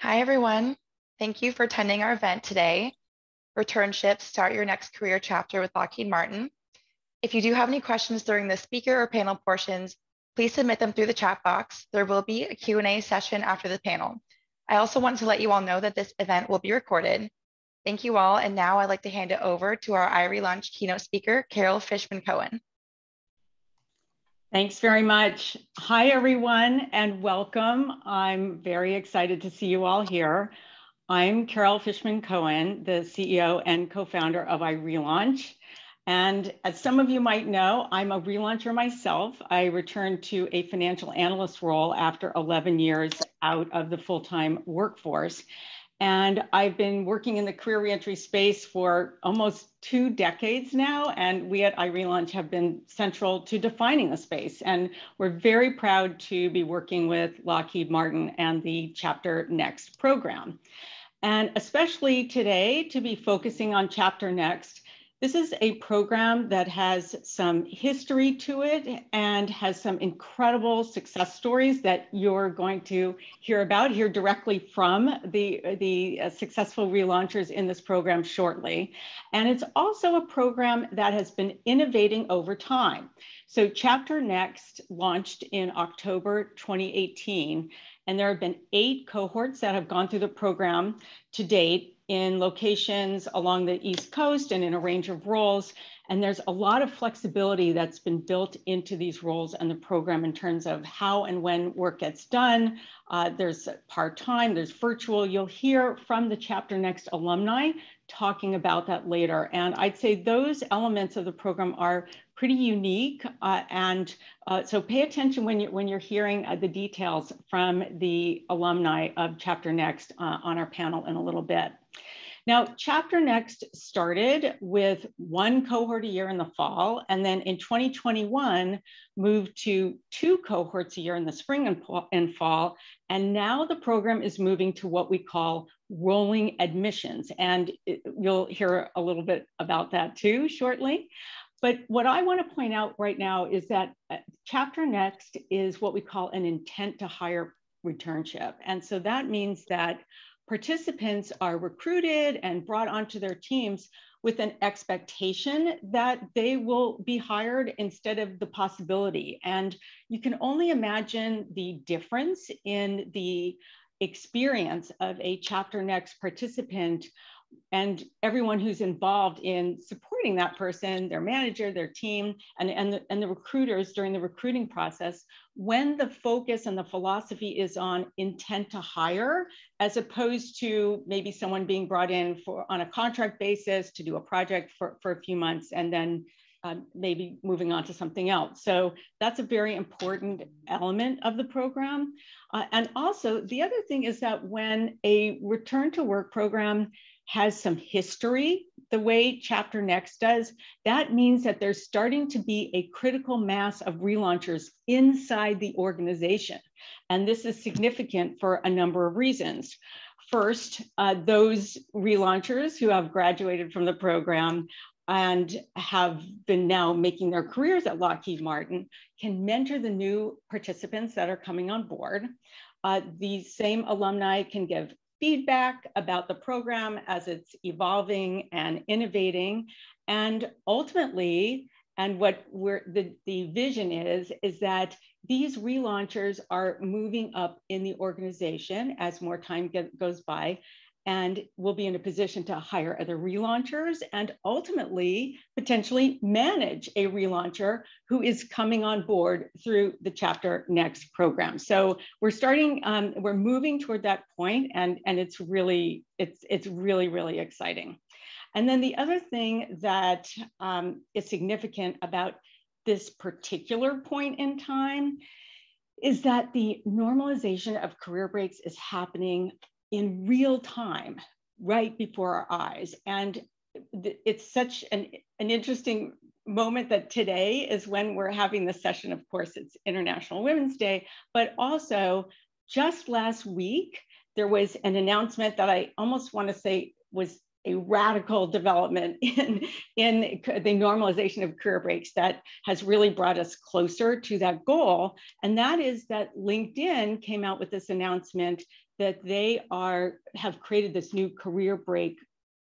Hi, everyone. Thank you for attending our event today. Returnship, start your next career chapter with Lockheed Martin. If you do have any questions during the speaker or panel portions, please submit them through the chat box. There will be a Q&A session after the panel. I also want to let you all know that this event will be recorded. Thank you all. And now I'd like to hand it over to our iRelaunch keynote speaker, Carol Fishman Cohen. Thanks very much. Hi, everyone, and welcome. I'm very excited to see you all here. I'm Carol Fishman Cohen, the CEO and co-founder of iRelaunch. And as some of you might know, I'm a relauncher myself. I returned to a financial analyst role after 11 years out of the full-time workforce. And I've been working in the career reentry space for almost two decades now. And we at iRelaunch have been central to defining the space. And we're very proud to be working with Lockheed Martin and the Chapter Next program. And especially today to be focusing on Chapter Next this is a program that has some history to it and has some incredible success stories that you're going to hear about, hear directly from the, the uh, successful relaunchers in this program shortly. And it's also a program that has been innovating over time. So Chapter Next launched in October 2018, and there have been eight cohorts that have gone through the program to date in locations along the East Coast and in a range of roles. And there's a lot of flexibility that's been built into these roles and the program in terms of how and when work gets done. Uh, there's part-time, there's virtual. You'll hear from the Chapter Next alumni talking about that later. And I'd say those elements of the program are pretty unique. Uh, and uh, so pay attention when, you, when you're hearing uh, the details from the alumni of Chapter Next uh, on our panel in a little bit. Now, Chapter Next started with one cohort a year in the fall, and then in 2021 moved to two cohorts a year in the spring and fall. And now the program is moving to what we call rolling admissions. And you'll hear a little bit about that too shortly. But what I want to point out right now is that uh, Chapter Next is what we call an intent to hire returnship. And so that means that participants are recruited and brought onto their teams with an expectation that they will be hired instead of the possibility. And you can only imagine the difference in the experience of a Chapter Next participant and everyone who's involved in supporting that person, their manager, their team, and, and, the, and the recruiters during the recruiting process, when the focus and the philosophy is on intent to hire, as opposed to maybe someone being brought in for on a contract basis to do a project for, for a few months and then um, maybe moving on to something else. So that's a very important element of the program. Uh, and also the other thing is that when a return to work program has some history, the way Chapter Next does, that means that there's starting to be a critical mass of relaunchers inside the organization. And this is significant for a number of reasons. First, uh, those relaunchers who have graduated from the program and have been now making their careers at Lockheed Martin can mentor the new participants that are coming on board. Uh, these same alumni can give feedback about the program as it's evolving and innovating. And ultimately, and what we're, the, the vision is, is that these relaunchers are moving up in the organization as more time get, goes by and we'll be in a position to hire other relaunchers and ultimately potentially manage a relauncher who is coming on board through the Chapter Next program. So we're starting, um, we're moving toward that point and, and it's really, it's, it's really, really exciting. And then the other thing that um, is significant about this particular point in time is that the normalization of career breaks is happening in real time right before our eyes. And it's such an, an interesting moment that today is when we're having this session. Of course, it's International Women's Day, but also just last week, there was an announcement that I almost want to say was a radical development in, in the normalization of career breaks that has really brought us closer to that goal. And that is that LinkedIn came out with this announcement that they are have created this new career break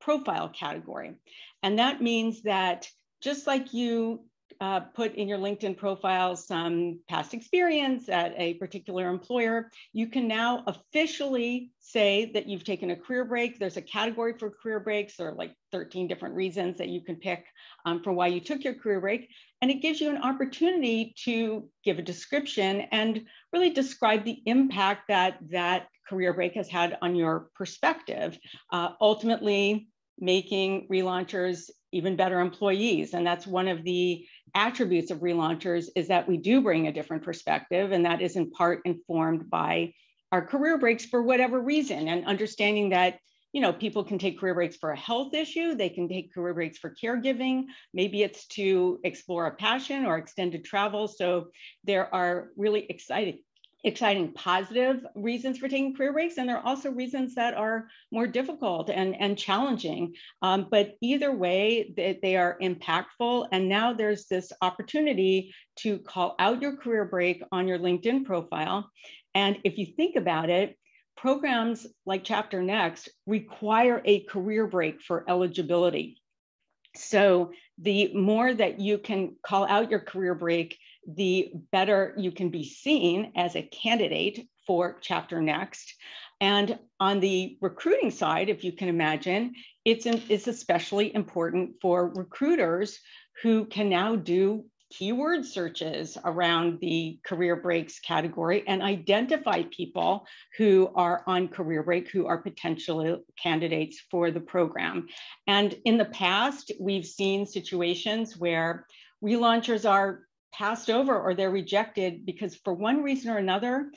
profile category. And that means that just like you uh, put in your LinkedIn profile some past experience at a particular employer, you can now officially say that you've taken a career break. There's a category for career breaks. There are like 13 different reasons that you can pick um, for why you took your career break. And it gives you an opportunity to give a description and really describe the impact that that career break has had on your perspective. Uh, ultimately, making relaunchers even better employees. And that's one of the attributes of relaunchers is that we do bring a different perspective, and that is in part informed by our career breaks for whatever reason, and understanding that you know people can take career breaks for a health issue, they can take career breaks for caregiving, maybe it's to explore a passion or extended travel. So there are really exciting exciting positive reasons for taking career breaks and there are also reasons that are more difficult and, and challenging. Um, but either way they, they are impactful. And now there's this opportunity to call out your career break on your linkedin profile. And if you think about it programs like chapter next require a career break for eligibility. So the more that you can call out your career break the better you can be seen as a candidate for Chapter Next. And on the recruiting side, if you can imagine, it's, it's especially important for recruiters who can now do keyword searches around the career breaks category and identify people who are on career break who are potential candidates for the program. And in the past, we've seen situations where relaunchers are passed over or they're rejected because for one reason or another,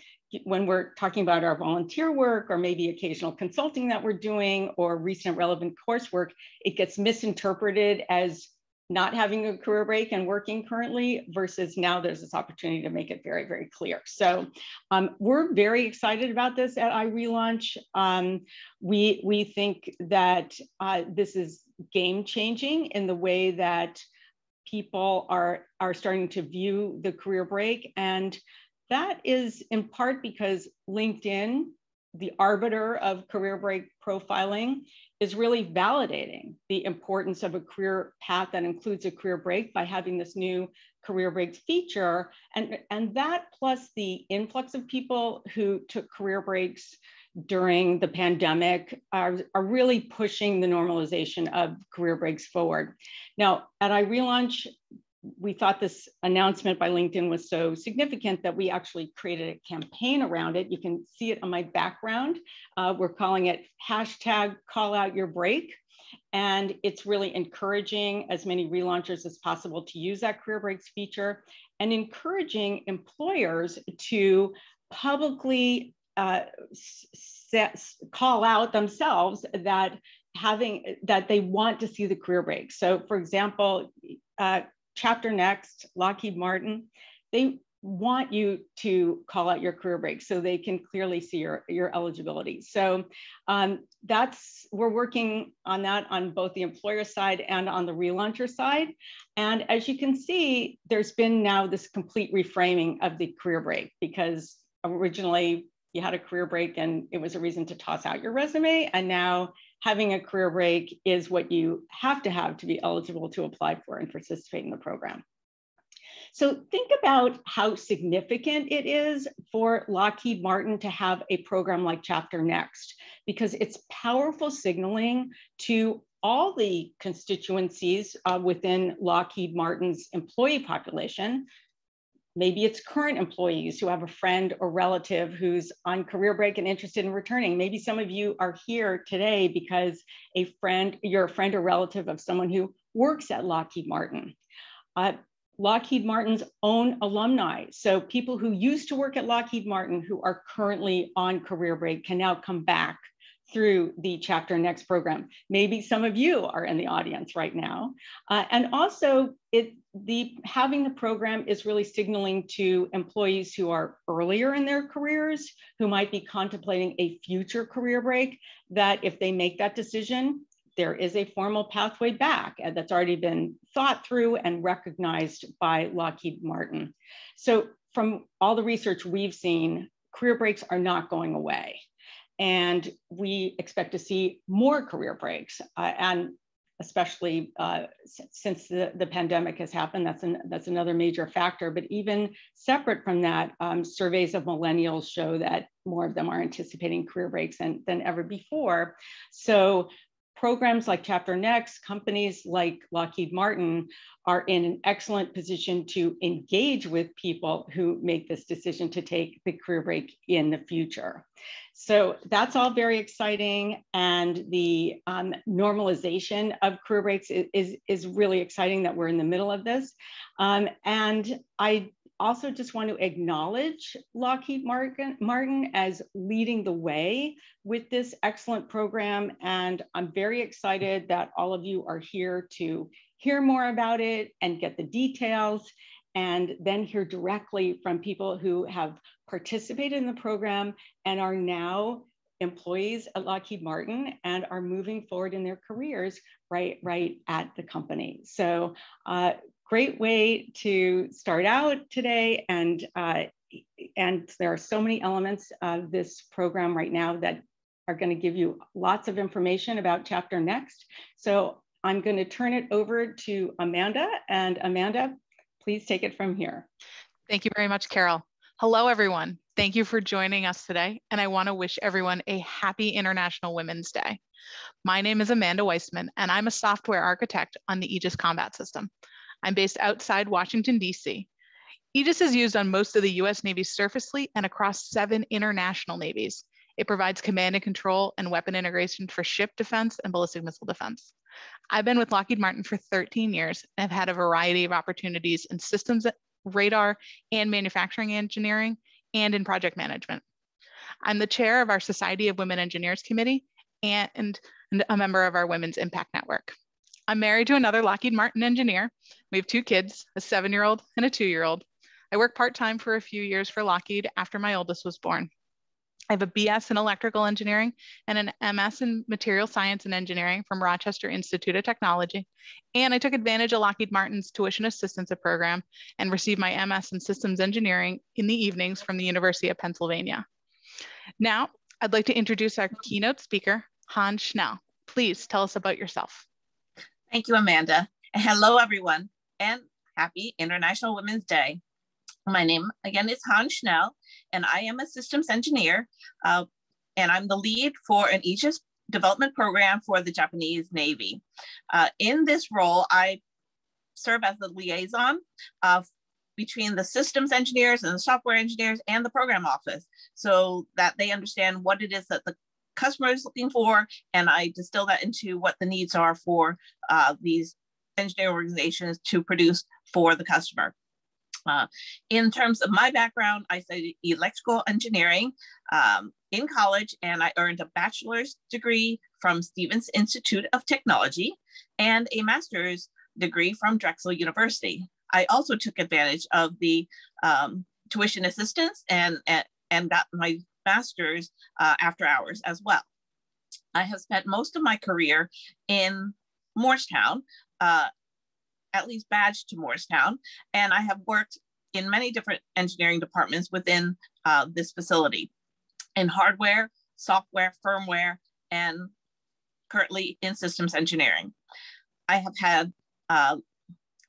when we're talking about our volunteer work or maybe occasional consulting that we're doing or recent relevant coursework, it gets misinterpreted as not having a career break and working currently versus now there's this opportunity to make it very, very clear. So um, we're very excited about this at iRelaunch. Um, we, we think that uh, this is game changing in the way that people are, are starting to view the career break. And that is in part because LinkedIn, the arbiter of career break profiling, is really validating the importance of a career path that includes a career break by having this new career breaks feature. And, and that plus the influx of people who took career breaks during the pandemic are, are really pushing the normalization of career breaks forward. Now, at iRelaunch, we thought this announcement by LinkedIn was so significant that we actually created a campaign around it. You can see it on my background. Uh, we're calling it hashtag call out your break. And it's really encouraging as many relaunchers as possible to use that career breaks feature and encouraging employers to publicly uh, call out themselves that having that they want to see the career break. So, for example, uh, Chapter Next, Lockheed Martin, they want you to call out your career break so they can clearly see your, your eligibility. So um, that's, we're working on that on both the employer side and on the relauncher side. And as you can see, there's been now this complete reframing of the career break because originally you had a career break and it was a reason to toss out your resume. And now having a career break is what you have to have to be eligible to apply for and participate in the program. So think about how significant it is for Lockheed Martin to have a program like Chapter Next, because it's powerful signaling to all the constituencies uh, within Lockheed Martin's employee population, Maybe it's current employees who have a friend or relative who's on career break and interested in returning. Maybe some of you are here today because a friend, you're a friend or relative of someone who works at Lockheed Martin. Uh, Lockheed Martin's own alumni. So people who used to work at Lockheed Martin who are currently on career break can now come back through the Chapter Next program. Maybe some of you are in the audience right now. Uh, and also, it the having the program is really signaling to employees who are earlier in their careers, who might be contemplating a future career break, that if they make that decision, there is a formal pathway back that's already been thought through and recognized by Lockheed Martin. So from all the research we've seen, career breaks are not going away. And we expect to see more career breaks. Uh, and especially uh, since the, the pandemic has happened. That's, an, that's another major factor. But even separate from that, um, surveys of millennials show that more of them are anticipating career breaks than, than ever before. So programs like Chapter Next, companies like Lockheed Martin are in an excellent position to engage with people who make this decision to take the career break in the future. So that's all very exciting. And the um, normalization of career breaks is, is, is, really exciting that we're in the middle of this. Um, and I also just want to acknowledge Lockheed Martin, Martin as leading the way with this excellent program. And I'm very excited that all of you are here to hear more about it and get the details and then hear directly from people who have participated in the program and are now employees at Lockheed Martin and are moving forward in their careers right, right at the company. So uh, great way to start out today. And, uh, and there are so many elements of this program right now that are gonna give you lots of information about Chapter Next. So I'm gonna turn it over to Amanda and Amanda, please take it from here. Thank you very much, Carol. Hello, everyone. Thank you for joining us today. And I wanna wish everyone a happy International Women's Day. My name is Amanda Weissman, and I'm a software architect on the Aegis Combat System. I'm based outside Washington, DC. Aegis is used on most of the US Navy's surface fleet and across seven international navies. It provides command and control and weapon integration for ship defense and ballistic missile defense. I've been with Lockheed Martin for 13 years and have had a variety of opportunities in systems, radar, and manufacturing engineering, and in project management. I'm the chair of our Society of Women Engineers Committee and, and a member of our Women's Impact Network. I'm married to another Lockheed Martin engineer. We have two kids, a seven year old and a two year old. I worked part time for a few years for Lockheed after my oldest was born. I have a BS in electrical engineering and an MS in material science and engineering from Rochester Institute of Technology. And I took advantage of Lockheed Martin's tuition assistance program and received my MS in systems engineering in the evenings from the University of Pennsylvania. Now, I'd like to introduce our keynote speaker, Hans Schnell. Please tell us about yourself. Thank you, Amanda. Hello, everyone, and happy International Women's Day. My name again is Hans Schnell, and I am a systems engineer, uh, and I'm the lead for an Aegis development program for the Japanese Navy. Uh, in this role, I serve as the liaison of between the systems engineers and the software engineers and the program office so that they understand what it is that the customer is looking for, and I distill that into what the needs are for uh, these engineering organizations to produce for the customer. Uh, in terms of my background, I studied electrical engineering um, in college, and I earned a bachelor's degree from Stevens Institute of Technology and a master's degree from Drexel University. I also took advantage of the um, tuition assistance and, and, and got my master's uh, after hours as well. I have spent most of my career in Moorestown, uh, at least badged to Moorestown, and I have worked in many different engineering departments within uh, this facility in hardware, software, firmware, and currently in systems engineering. I have had uh,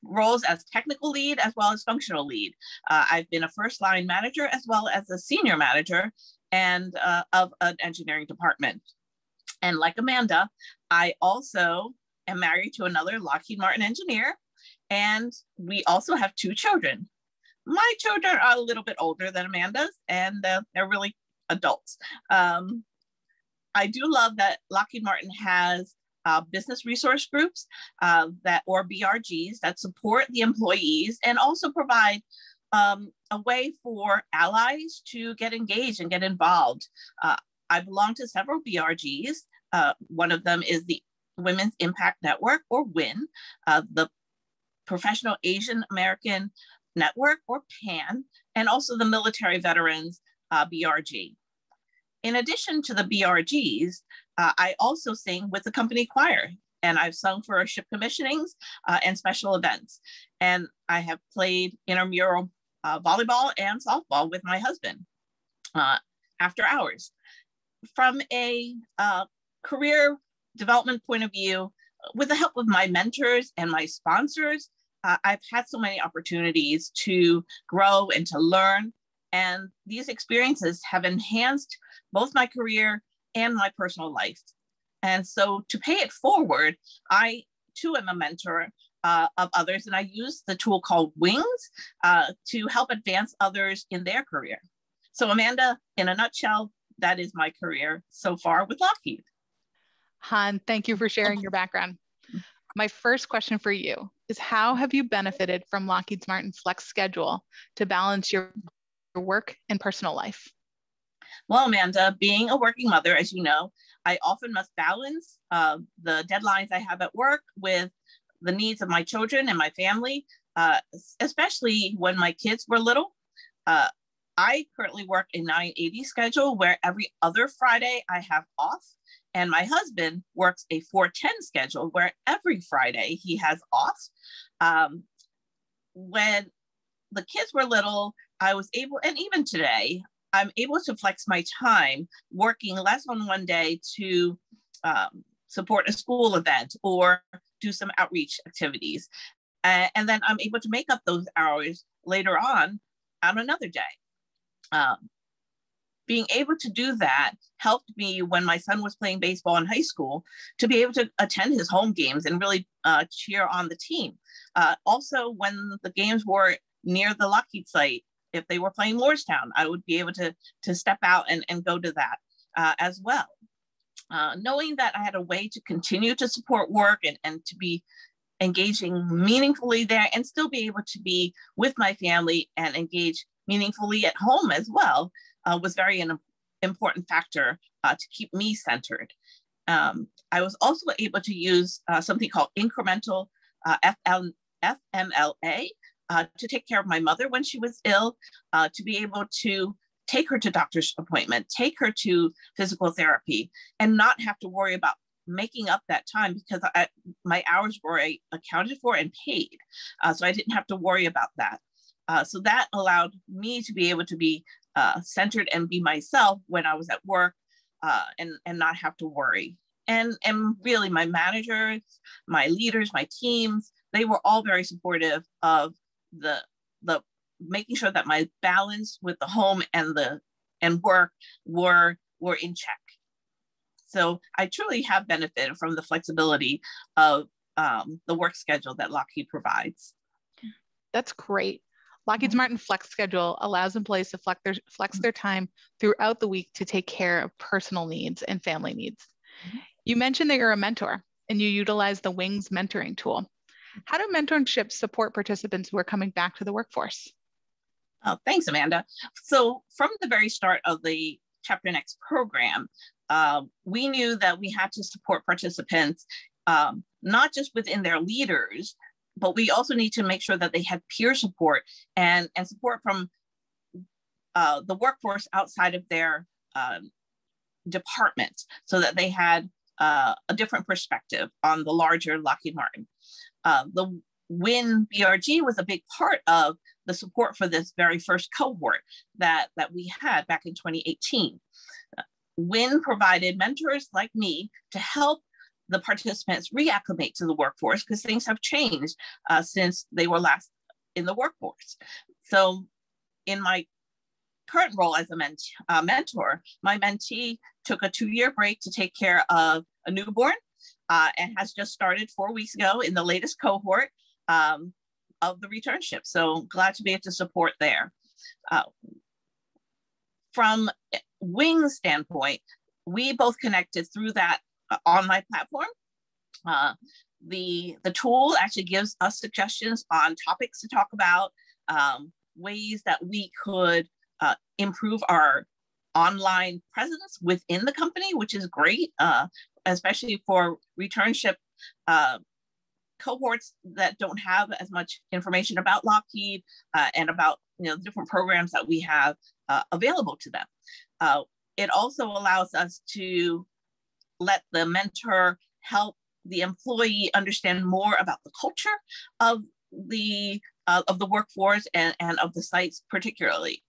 roles as technical lead as well as functional lead. Uh, I've been a first line manager as well as a senior manager and uh, of an engineering department. And like Amanda, I also am married to another Lockheed Martin engineer, and we also have two children. My children are a little bit older than Amanda's, and uh, they're really adults. Um, I do love that Lockheed Martin has uh, business resource groups uh, that or BRGs that support the employees and also provide um, a way for allies to get engaged and get involved. Uh, I belong to several BRGs. Uh, one of them is the Women's Impact Network, or WIN, uh, the Professional Asian American Network, or PAN, and also the Military Veterans uh, BRG. in addition to the BRGs, uh, I also sing with the company choir and I've sung for ship commissionings uh, and special events. And I have played intramural uh, volleyball and softball with my husband uh, after hours. From a uh, career development point of view, with the help of my mentors and my sponsors, uh, I've had so many opportunities to grow and to learn. And these experiences have enhanced both my career and my personal life. And so to pay it forward, I too am a mentor uh, of others, and I use the tool called Wings uh, to help advance others in their career. So, Amanda, in a nutshell, that is my career so far with Lockheed. Han, thank you for sharing your background. My first question for you is How have you benefited from Lockheed Martin Flex schedule to balance your work and personal life? Well, Amanda, being a working mother, as you know, I often must balance uh, the deadlines I have at work with the needs of my children and my family, uh, especially when my kids were little. Uh, I currently work a 980 schedule where every other Friday I have off. And my husband works a 410 schedule where every Friday he has off. Um, when the kids were little, I was able, and even today, I'm able to flex my time working less on one day to um, support a school event or do some outreach activities. Uh, and then I'm able to make up those hours later on on another day. Um, being able to do that helped me when my son was playing baseball in high school to be able to attend his home games and really uh, cheer on the team. Uh, also, when the games were near the Lockheed site, if they were playing Lordstown, I would be able to, to step out and, and go to that uh, as well. Uh, knowing that I had a way to continue to support work and, and to be engaging meaningfully there and still be able to be with my family and engage meaningfully at home as well uh, was very an important factor uh, to keep me centered. Um, I was also able to use uh, something called incremental uh, FL, FMLA, uh, to take care of my mother when she was ill, to be able to take her to doctor's appointment, take her to physical therapy, and not have to worry about making up that time because I, my hours were accounted for and paid. Uh, so I didn't have to worry about that. Uh, so that allowed me to be able to be uh, centered and be myself when I was at work uh, and, and not have to worry. And, and really, my managers, my leaders, my teams, they were all very supportive of the the making sure that my balance with the home and the and work were were in check. So I truly have benefited from the flexibility of um, the work schedule that Lockheed provides. That's great. Lockheed's. Martin Flex schedule allows employees to flex their, flex their time throughout the week to take care of personal needs and family needs. Mm-hmm. You mentioned that you're a mentor and you utilize the Wings mentoring tool. How do mentorships support participants who are coming back to the workforce? Oh, thanks, Amanda. So from the very start of the Chapter Next program, uh, we knew that we had to support participants um, not just within their leaders, but we also need to make sure that they had peer support and, and support from uh, the workforce outside of their um, department so that they had uh, a different perspective on the larger Lockheed Martin. Uh, the WIN BRG was a big part of the support for this very first cohort that, that we had back in 2018. Uh, WIN provided mentors like me to help the participants reacclimate to the workforce because things have changed uh, since they were last in the workforce. So in my current role as a uh, mentor, my mentee took a two-year break to take care of a newborn uh, and has just started four weeks ago in the latest cohort um, of the returnship. So glad to be able to support there. Uh, from Wings standpoint, we both connected through that uh, online platform. Uh, the, the tool actually gives us suggestions on topics to talk about, um, ways that we could uh, improve our online presence within the company, which is great. Uh, especially for returnship uh, cohorts that don't have as much information about Lockheed uh, and about you know the different programs that we have uh, available to them. Uh, it also allows us to let the mentor help the employee understand more about the culture of the uh, of the workforce and, and of the sites particularly.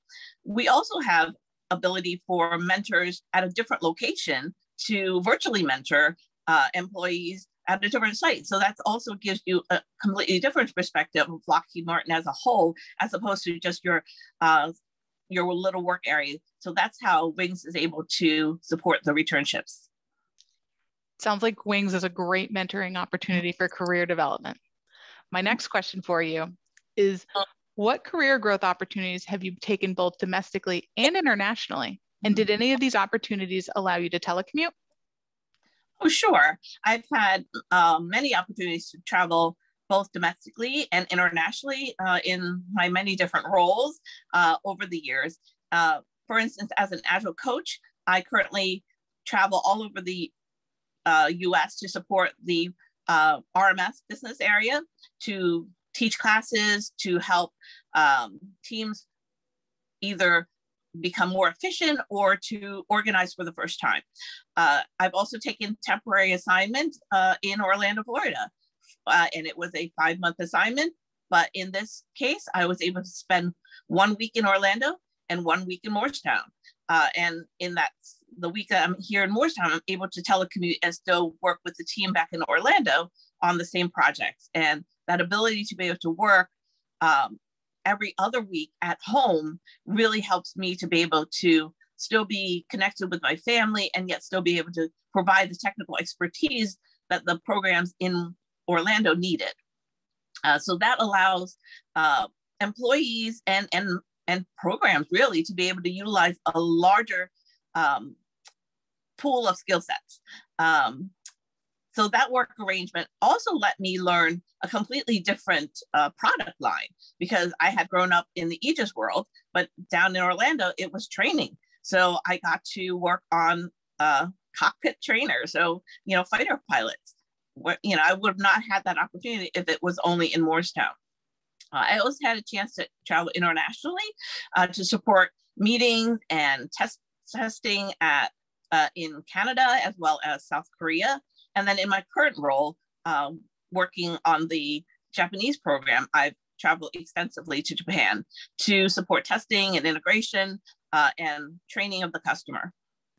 We also have ability for mentors at a different location to virtually mentor uh, employees at a different site. So that also gives you a completely different perspective of Lockheed Martin as a whole, as opposed to just your uh, your little work area. So that's how Wings is able to support the returnships. Sounds like Wings is a great mentoring opportunity for career development. My next question for you is what career growth opportunities have you taken both domestically and internationally? And did any of these opportunities allow you to telecommute? Oh, sure. I've had uh, many opportunities to travel both domestically and internationally uh, in my many different roles uh, over the years. Uh, for instance, as an Agile coach, I currently travel all over the US uh, to support the uh, RMS business area to teach classes, to help um, teams either become more efficient or to organize for the first time. Uh, I've also taken temporary assignment uh, in Orlando, Florida, uh, and it was a five month assignment. But in this case, I was able to spend one week in Orlando and one week in Moorestown. Uh, and in that the week that I'm here in Moorestown, I'm able to telecommute and still work with the team back in Orlando on the same projects. And that ability to be able to work um, every other week at home really helps me to be able to still be connected with my family and yet still be able to provide the technical expertise that the programs in Orlando needed. Uh, so that allows uh, employees and, and, and programs really to be able to utilize a larger um, pool of skill sets. Um, so that work arrangement also let me learn a completely different uh, product line because I had grown up in the Aegis world, but down in Orlando, it was training. So I got to work on uh, cockpit trainer. So, you know, fighter pilots. You know, I would have not had that opportunity if it was only in Moorestown. Uh, I also had a chance to travel internationally uh, to support meetings and test testing at uh, in Canada as well as South Korea. And then in my current role, uh, working on the Japanese program, I've traveled extensively to Japan to support testing and integration uh, and training of the customer.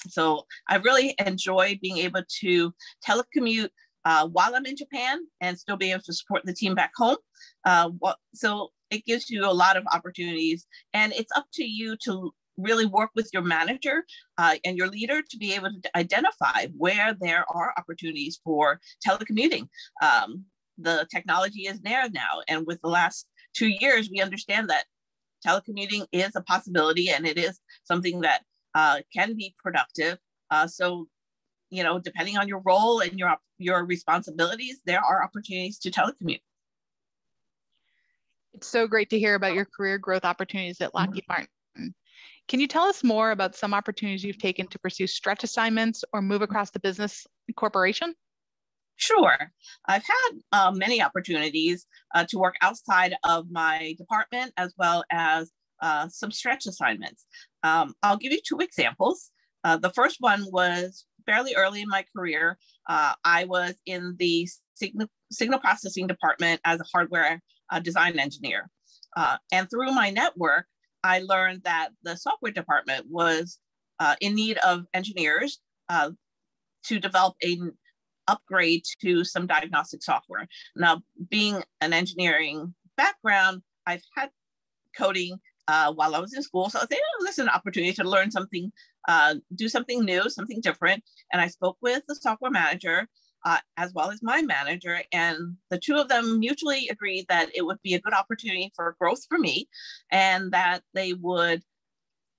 So I really enjoy being able to telecommute uh, while I'm in Japan and still be able to support the team back home. Uh, so it gives you a lot of opportunities and it's up to you to really work with your manager uh, and your leader to be able to identify where there are opportunities for telecommuting. Um, the technology is there now. And with the last two years, we understand that telecommuting is a possibility and it is something that uh, can be productive. Uh, so, you know, depending on your role and your, your responsibilities, there are opportunities to telecommute. It's so great to hear about your career growth opportunities at Lockheed Martin. Can you tell us more about some opportunities you've taken to pursue stretch assignments or move across the business corporation? Sure. I've had uh, many opportunities uh, to work outside of my department as well as uh, some stretch assignments. Um, I'll give you two examples. Uh, the first one was fairly early in my career. Uh, I was in the signal, signal processing department as a hardware uh, design engineer. and through my network, I learned that the software department was uh, in need of engineers uh, to develop a upgrade to some diagnostic software. Now, being an engineering background, I've had coding uh, while I was in school, so I think oh, this is an opportunity to learn something, uh, do something new, something different. And I spoke with the software manager uh, as well as my manager. And the two of them mutually agreed that it would be a good opportunity for growth for me and that they would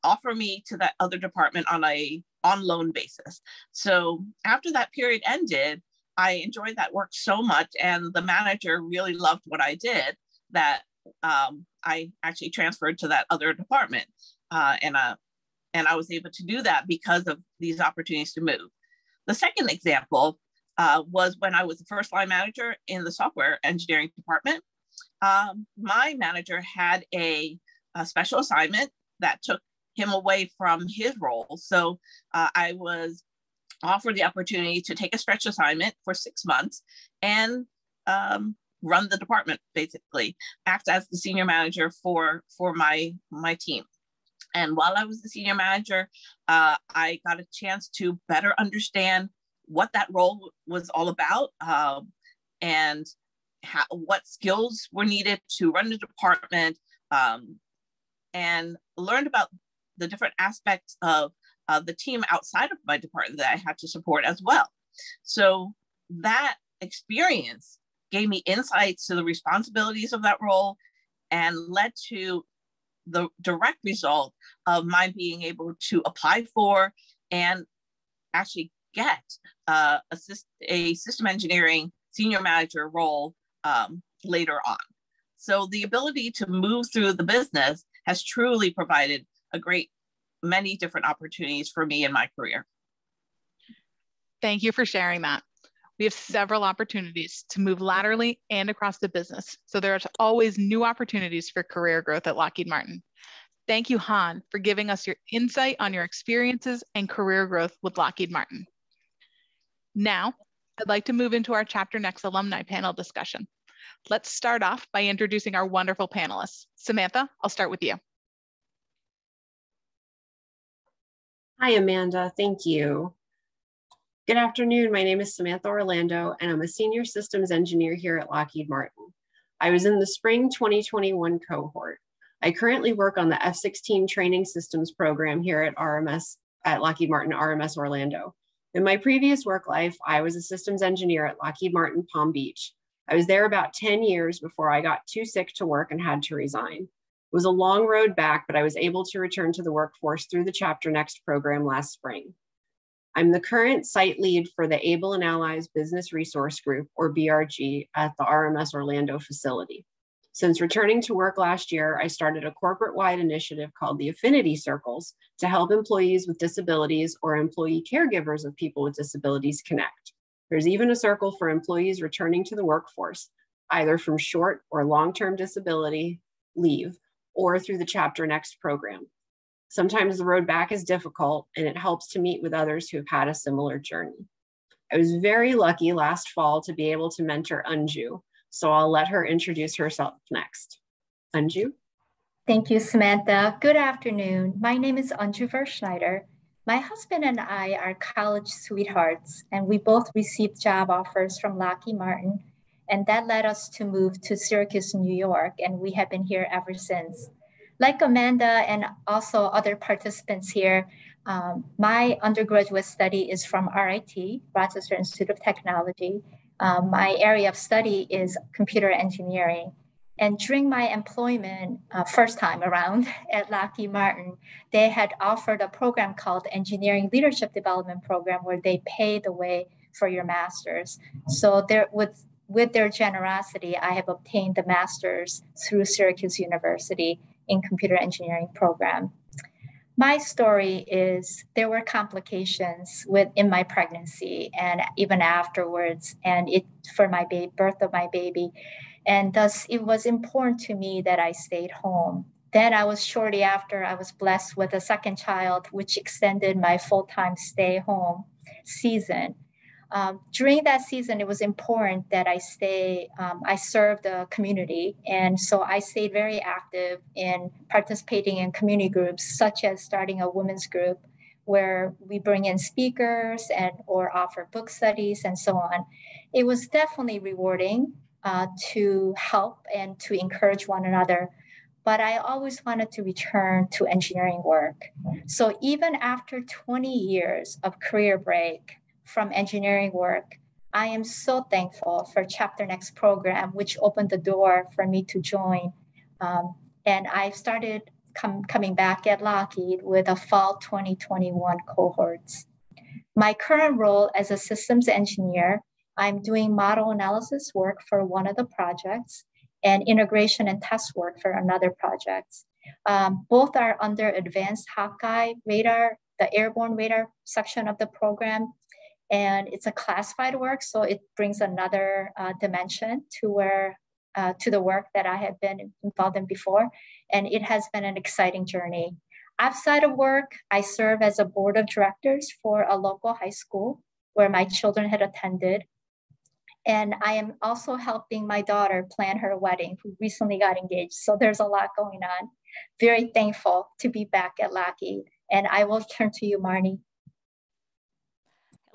offer me to that other department on a on loan basis. So after that period ended, I enjoyed that work so much and the manager really loved what I did that um, I actually transferred to that other department. Uh, and, uh, and I was able to do that because of these opportunities to move. The second example uh, was when I was the first line manager in the software engineering department. Um, my manager had a, a, special assignment that took him away from his role. So uh, I was offered the opportunity to take a stretch assignment for six months and um, run the department, basically, act as the senior manager for for my my team. And while I was the senior manager, uh, I got a chance to better understand what that role was all about um, and how, what skills were needed to run the department um, and learned about the different aspects of uh, the team outside of my department that I had to support as well. So that experience gave me insights to the responsibilities of that role and led to the direct result of my being able to apply for and actually get uh, a, a system engineering senior manager role um, later on. So the ability to move through the business has truly provided a great many different opportunities for me in my career. Thank you for sharing that. We have several opportunities to move laterally and across the business. So there are always new opportunities for career growth at Lockheed Martin. Thank you, Han, for giving us your insight on your experiences and career growth with Lockheed Martin. Now, I'd like to move into our Chapter Next alumni panel discussion. Let's start off by introducing our wonderful panelists. Samantha, I'll start with you. Hi, Amanda. Thank you. Good afternoon. My name is Samantha Orlando, and I'm a senior systems engineer here at Lockheed Martin. I was in the spring 2021 cohort. I currently work on the F 16 training systems program here at RMS at Lockheed Martin RMS Orlando. In my previous work life, I was a systems engineer at Lockheed Martin Palm Beach. I was there about 10 years before I got too sick to work and had to resign. It was a long road back, but I was able to return to the workforce through the Chapter Next program last spring. I'm the current site lead for the Able and Allies Business Resource Group, or BRG, at the RMS Orlando facility. Since returning to work last year, I started a corporate wide initiative called the Affinity Circles to help employees with disabilities or employee caregivers of people with disabilities connect. There's even a circle for employees returning to the workforce, either from short or long term disability leave or through the Chapter Next program. Sometimes the road back is difficult and it helps to meet with others who have had a similar journey. I was very lucky last fall to be able to mentor Anju, so I'll let her introduce herself next. Anju? Thank you, Samantha. Good afternoon. My name is Anju Verschneider. My husband and I are college sweethearts, and we both received job offers from Lockheed Martin and that led us to move to Syracuse, New York, and we have been here ever since. Like Amanda and also other participants here, um, my undergraduate study is from RIT, Rochester Institute of Technology. Um, my area of study is computer engineering. And during my employment, uh, first time around at Lockheed Martin, they had offered a program called Engineering Leadership Development Program, where they pay the way for your master's. So there, with with their generosity, I have obtained the master's through Syracuse University in computer engineering program. My story is there were complications with in my pregnancy and even afterwards, and it for my ba- birth of my baby, and thus it was important to me that I stayed home. Then I was shortly after I was blessed with a second child, which extended my full time stay home season um, during that season, it was important that I stay, um, I serve the community. And so I stayed very active in participating in community groups, such as starting a women's group where we bring in speakers and or offer book studies and so on. It was definitely rewarding uh, to help and to encourage one another. But I always wanted to return to engineering work. So even after 20 years of career break, from engineering work. I am so thankful for Chapter Next program, which opened the door for me to join. Um, and I started com- coming back at Lockheed with a fall 2021 cohorts. My current role as a systems engineer, I'm doing model analysis work for one of the projects and integration and test work for another project. Um, both are under advanced Hawkeye radar, the airborne radar section of the program, and it's a classified work, so it brings another uh, dimension to where uh, to the work that I had been involved in before, and it has been an exciting journey. Outside of work, I serve as a board of directors for a local high school where my children had attended. And I am also helping my daughter plan her wedding, who recently got engaged. So there's a lot going on. Very thankful to be back at Lockheed. And I will turn to you, Marnie.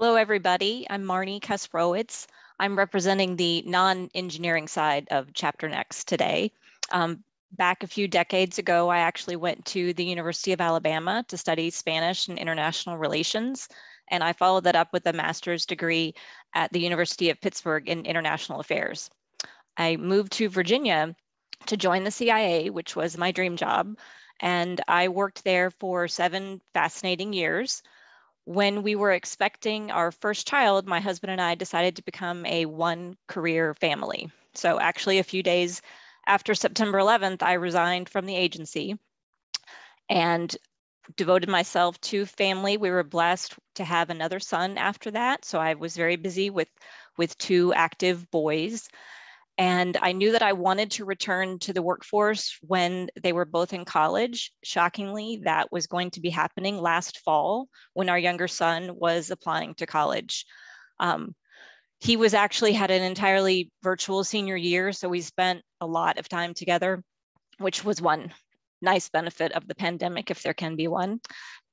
Hello, everybody. I'm Marnie Kasprowitz. I'm representing the non-engineering side of Chapter Next today. Um, back a few decades ago, I actually went to the University of Alabama to study Spanish and international relations. And I followed that up with a master's degree at the University of Pittsburgh in international affairs. I moved to Virginia to join the CIA, which was my dream job. And I worked there for seven fascinating years. When we were expecting our first child, my husband and I decided to become a one career family. So, actually, a few days after September 11th, I resigned from the agency and devoted myself to family. We were blessed to have another son after that. So I was very busy with, with two active boys. And I knew that I wanted to return to the workforce when they were both in college. Shockingly, that was going to be happening last fall when our younger son was applying to college. Um, he was actually had an entirely virtual senior year, so we spent a lot of time together, which was one nice benefit of the pandemic, if there can be one.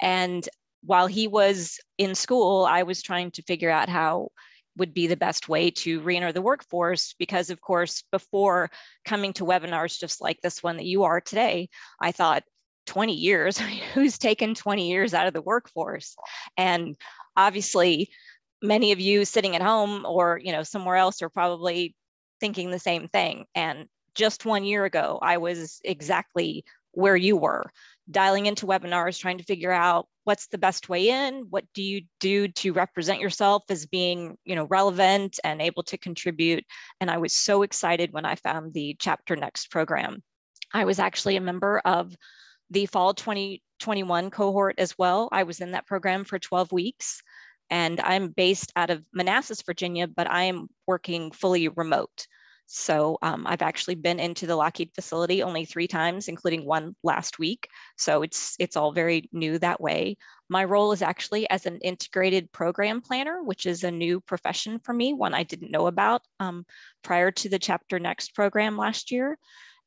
And while he was in school, I was trying to figure out how would be the best way to re-enter the workforce because of course before coming to webinars just like this one that you are today i thought 20 years? Who's taken 20 years out of the workforce? And obviously many of you sitting at home or you know somewhere else are probably thinking the same thing. And just one year ago i was exactly where you were dialing into webinars trying to figure out what's the best way in what do you do to represent yourself as being you know relevant and able to contribute. And i was so excited when i found the chapter next program. I was actually a member of the fall 2021 cohort as well. I was in that program for 12 weeks and I'm based out of Manassas, Virginia, but I am working fully remote. So um, I've actually been into the Lockheed facility only three times, including one last week. So it's it's all very new that way. My role is actually as an integrated program planner, which is a new profession for me, one I didn't know about um, prior to the Chapter Next program last year.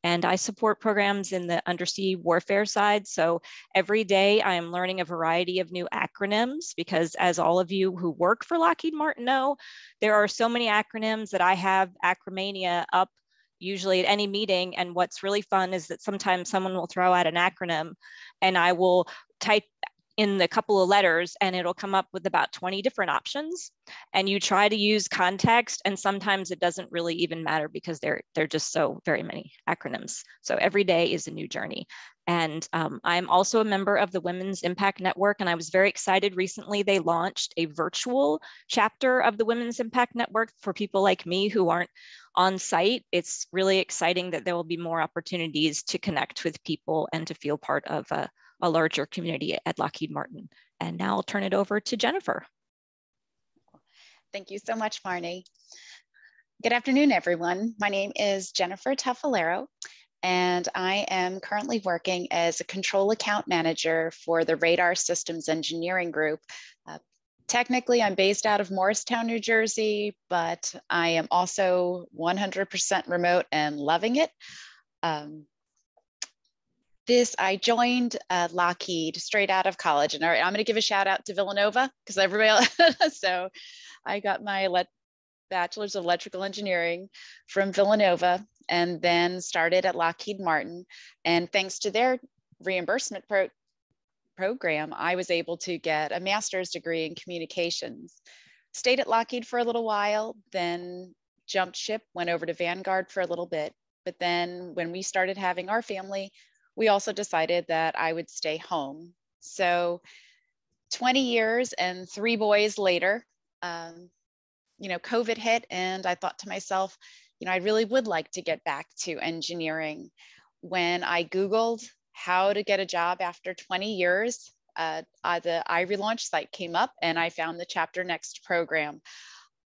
And I support programs in the undersea warfare side. So every day I am learning a variety of new acronyms because as all of you who work for Lockheed Martin know, there are so many acronyms that I have acromania up usually at any meeting. And what's really fun is that sometimes someone will throw out an acronym and I will type in the couple of letters and it'll come up with about 20 different options. And you try to use context and sometimes it doesn't really even matter because they're they're just so very many acronyms. So every day is a new journey. And um, i'm also a member of the women's impact network and i was very excited recently they launched a virtual chapter of the women's impact network for people like me who aren't on site. It's really exciting that there will be more opportunities to connect with people and to feel part of a a larger community at Lockheed Martin. And now I'll turn it over to Jennifer. Thank you so much, Marnie. Good afternoon, everyone. My name is Jennifer Tafalero, and I am currently working as a control account manager for the Radar Systems Engineering Group. Uh, technically, I'm based out of Morristown, New Jersey, but I am also 100% remote and loving it. Um, this, I joined uh, Lockheed straight out of college. And all right, I'm going to give a shout out to Villanova because everybody, so I got my bachelor's of electrical engineering from Villanova and then started at Lockheed Martin. And thanks to their reimbursement pro program, I was able to get a master's degree in communications. Stayed at Lockheed for a little while, then jumped ship, went over to Vanguard for a little bit. But then when we started having our family, we also decided that I would stay home. So 20 years and three boys later, um, you know, COVID hit, and I thought to myself, you know, I really would like to get back to engineering. When I Googled how to get a job after 20 years, uh, uh, the iRelaunch site came up and I found the Chapter Next program.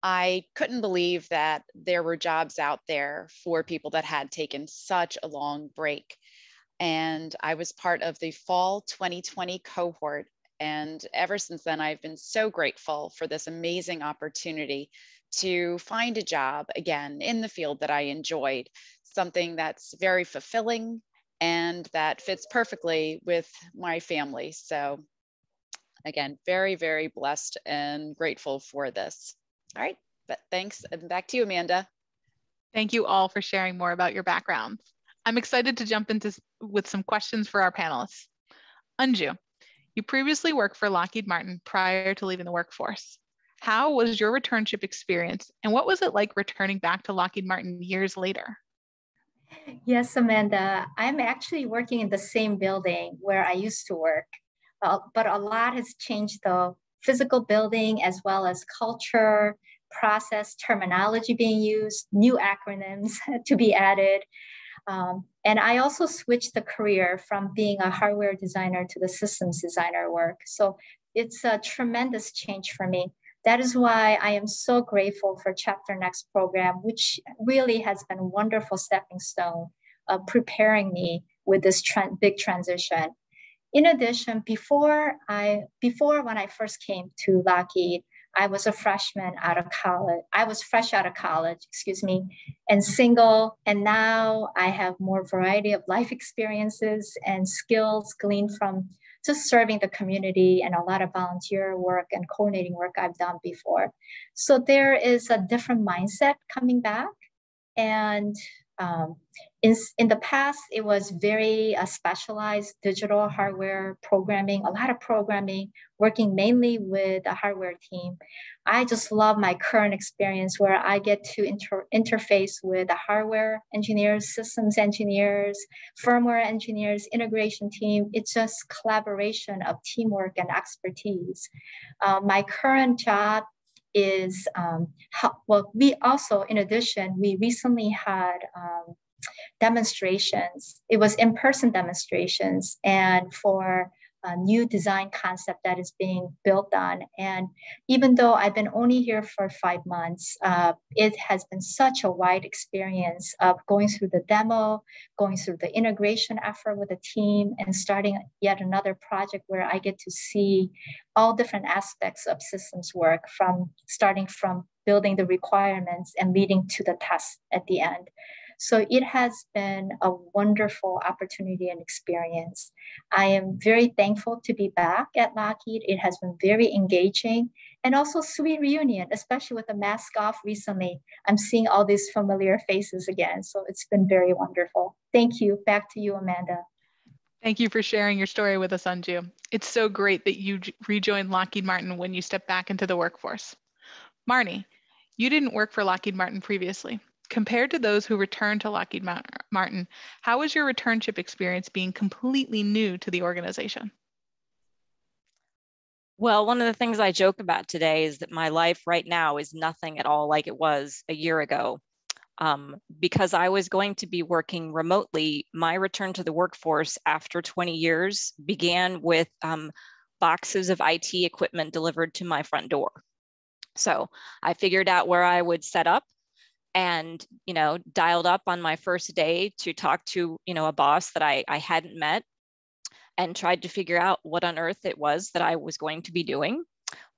I couldn't believe that there were jobs out there for people that had taken such a long break and I was part of the fall 2020 cohort. And ever since then, I've been so grateful for this amazing opportunity to find a job again in the field that I enjoyed, something that's very fulfilling and that fits perfectly with my family. So, again, very, very blessed and grateful for this. All right, but thanks. And back to you, Amanda. Thank you all for sharing more about your backgrounds. I'm excited to jump into with some questions for our panelists. Anju, you previously worked for Lockheed Martin prior to leaving the workforce. How was your returnship experience and what was it like returning back to Lockheed Martin years later? Yes, Amanda, I'm actually working in the same building where I used to work, uh, but a lot has changed the physical building as well as culture, process, terminology being used, new acronyms to be added. Um, and I also switched the career from being a hardware designer to the systems designer work. So it's a tremendous change for me. That is why I am so grateful for Chapter Next program, which really has been a wonderful stepping stone of preparing me with this tra- big transition. In addition, before I before when I first came to Lockheed, I was a freshman out of college. I was fresh out of college, excuse me, and single. And now I have more variety of life experiences and skills gleaned from just serving the community and a lot of volunteer work and coordinating work I've done before. So there is a different mindset coming back. And um, in, in the past, it was very uh, specialized digital hardware programming, a lot of programming, working mainly with the hardware team. I just love my current experience where I get to inter- interface with the hardware engineers, systems engineers, firmware engineers, integration team. It's just collaboration of teamwork and expertise. Uh, my current job is um, how, well, we also, in addition, we recently had um, demonstrations. It was in-person demonstrations, and for a new design concept that is being built on. And even though I've been only here for five months, uh, it has been such a wide experience of going through the demo, going through the integration effort with the team, and starting yet another project where I get to see all different aspects of systems work from starting from building the requirements and leading to the test at the end. So it has been a wonderful opportunity and experience. I am very thankful to be back at Lockheed. It has been very engaging and also sweet reunion, especially with the mask off recently. I'm seeing all these familiar faces again. So it's been very wonderful. Thank you. Back to you, Amanda. Thank you for sharing your story with us, Anju. It's so great that you rejoined Lockheed Martin when you stepped back into the workforce. Marnie, you didn't work for Lockheed Martin previously. Compared to those who returned to Lockheed Martin, how was your returnship experience being completely new to the organization? Well, one of the things I joke about today is that my life right now is nothing at all like it was a year ago. Um, because I was going to be working remotely, my return to the workforce after 20 years began with um, boxes of IT equipment delivered to my front door. So I figured out where I would set up and you know dialed up on my first day to talk to you know a boss that I, I hadn't met and tried to figure out what on earth it was that I was going to be doing,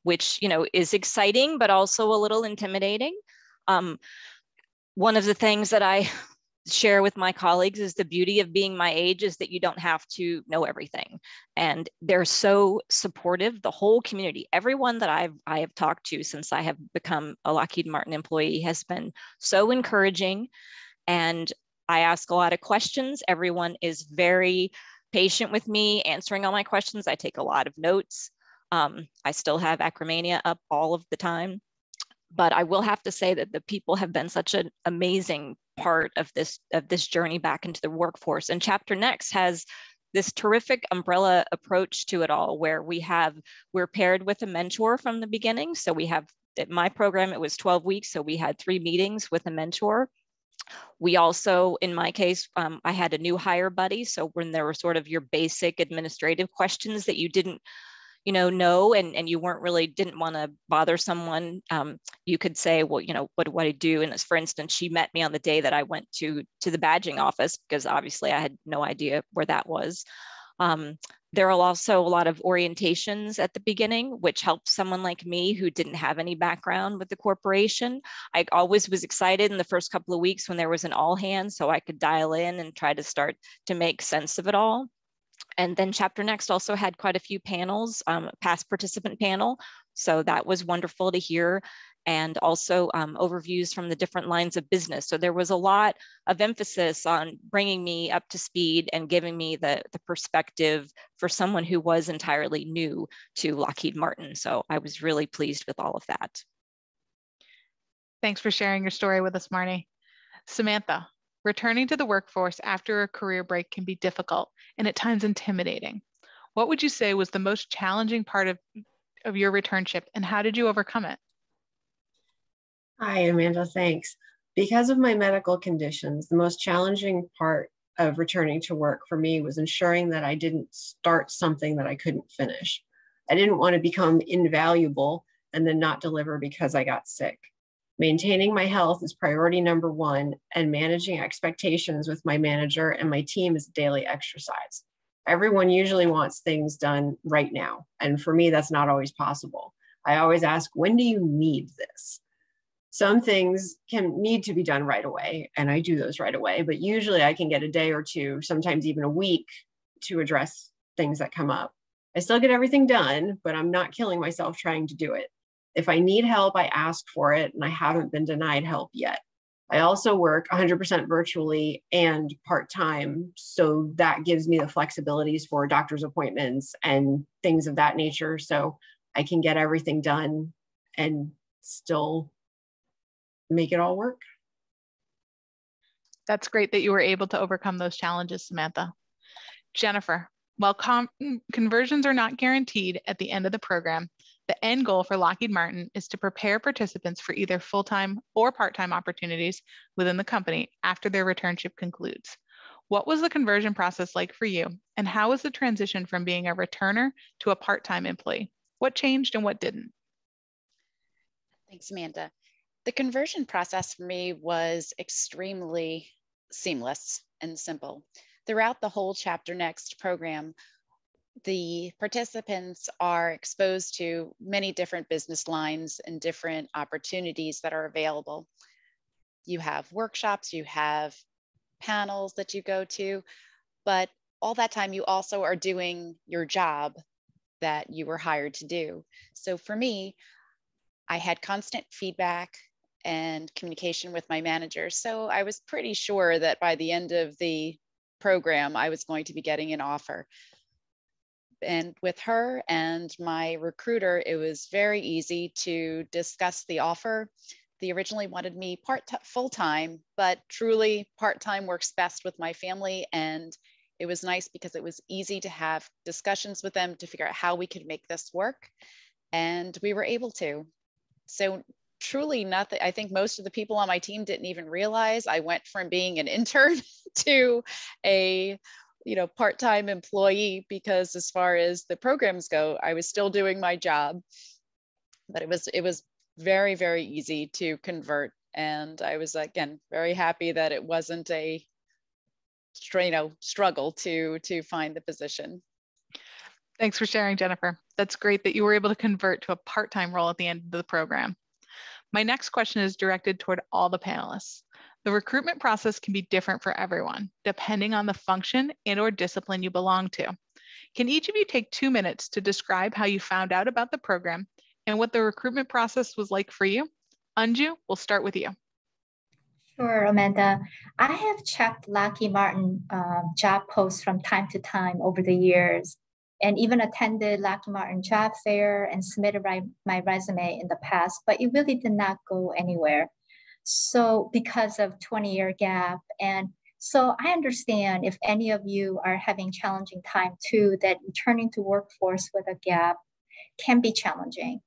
which you know is exciting but also a little intimidating. Um, one of the things that I share with my colleagues is the beauty of being my age is that you don't have to know everything. And they're so supportive the whole community. Everyone that i've i have talked to since i have become a lockheed martin employee has been so encouraging. And i ask a lot of questions. Everyone is very patient with me answering all my questions. I take a lot of notes. Um, i still have acromania up all of the time. But I will have to say that the people have been such an amazing part of this of this journey back into the workforce. And Chapter Next has this terrific umbrella approach to it all where we have we're paired with a mentor from the beginning. So we have at my program it was 12 weeks so we had three meetings with a mentor. We also in my case um, i had a new hire buddy. So when there were sort of your basic administrative questions that you didn't you know, no, and, and you weren't really, didn't want to bother someone, um, you could say, well, you know, what do I do? And for instance, she met me on the day that I went to, to the badging office because obviously I had no idea where that was. Um, there are also a lot of orientations at the beginning, which helped someone like me who didn't have any background with the corporation. I always was excited in the first couple of weeks when there was an all hands so I could dial in and try to start to make sense of it all. And then Chapter Next also had quite a few panels, um, past participant panel. So that was wonderful to hear and also um, overviews from the different lines of business. So there was a lot of emphasis on bringing me up to speed and giving me the, the perspective for someone who was entirely new to Lockheed Martin. So I was really pleased with all of that. Thanks for sharing your story with us, Marnie. Samantha, returning to the workforce after a career break can be difficult and at times intimidating. What would you say was the most challenging part of, of your returnship and how did you overcome it? Hi, Amanda, thanks. Because of my medical conditions, the most challenging part of returning to work for me was ensuring that I didn't start something that I couldn't finish. I didn't want to become invaluable and then not deliver because I got sick. Maintaining my health is priority number one, and managing expectations with my manager and my team is daily exercise. Everyone usually wants things done right now. And for me, that's not always possible. I always ask, when do you need this? some things can need to be done right away and i do those right away but usually i can get a day or two sometimes even a week to address things that come up i still get everything done but i'm not killing myself trying to do it if i need help i ask for it and i haven't been denied help yet i also work 100% virtually and part-time so that gives me the flexibilities for doctor's appointments and things of that nature so i can get everything done and still make it all work. That's great that you were able to overcome those challenges, Samantha. Jennifer, while conversions are not guaranteed at the end of the program, the end goal for Lockheed Martin is to prepare participants for either full-time or part-time opportunities within the company after their returnship concludes. What was the conversion process like for you? And how was the transition from being a returner to a part-time employee? What changed and what didn't? Thanks, Amanda the conversion process for me was extremely seamless and simple. Throughout the whole Chapter Next program, the participants are exposed to many different business lines and different opportunities that are available. You have workshops, you have panels that you go to, but all that time you also are doing your job that you were hired to do. So for me, I had constant feedback and communication with my manager. So I was pretty sure that by the end of the program, I was going to be getting an offer. And with her and my recruiter, it was very easy to discuss the offer. They originally wanted me part full time, but truly part time works best with my family. And it was nice because it was easy to have discussions with them to figure out how we could make this work. And we were able to. So truly nothing. I think most of the people on my team didn't even realize I went from being an intern to a you know part-time employee because as far as the programs go i was still doing my job but it was it was very very easy to convert. And i was again very happy that it wasn't a you know struggle to to find the position. Thanks for sharing jennifer. That's great that you were able to convert to a part-time role at the end of the program. My next question is directed toward all the panelists. The recruitment process can be different for everyone, depending on the function and or discipline you belong to. Can each of you take two minutes to describe how you found out about the program and what the recruitment process was like for you? Anju, we'll start with you. Sure, Amanda. I have checked Lockheed Martin um, job posts from time to time over the years and even attended Lockheed Martin job fair and submitted my, my resume in the past, but it really did not go anywhere. So because of 20 year gap. And so I understand if any of you are having challenging time too, that returning to workforce with a gap can be challenging.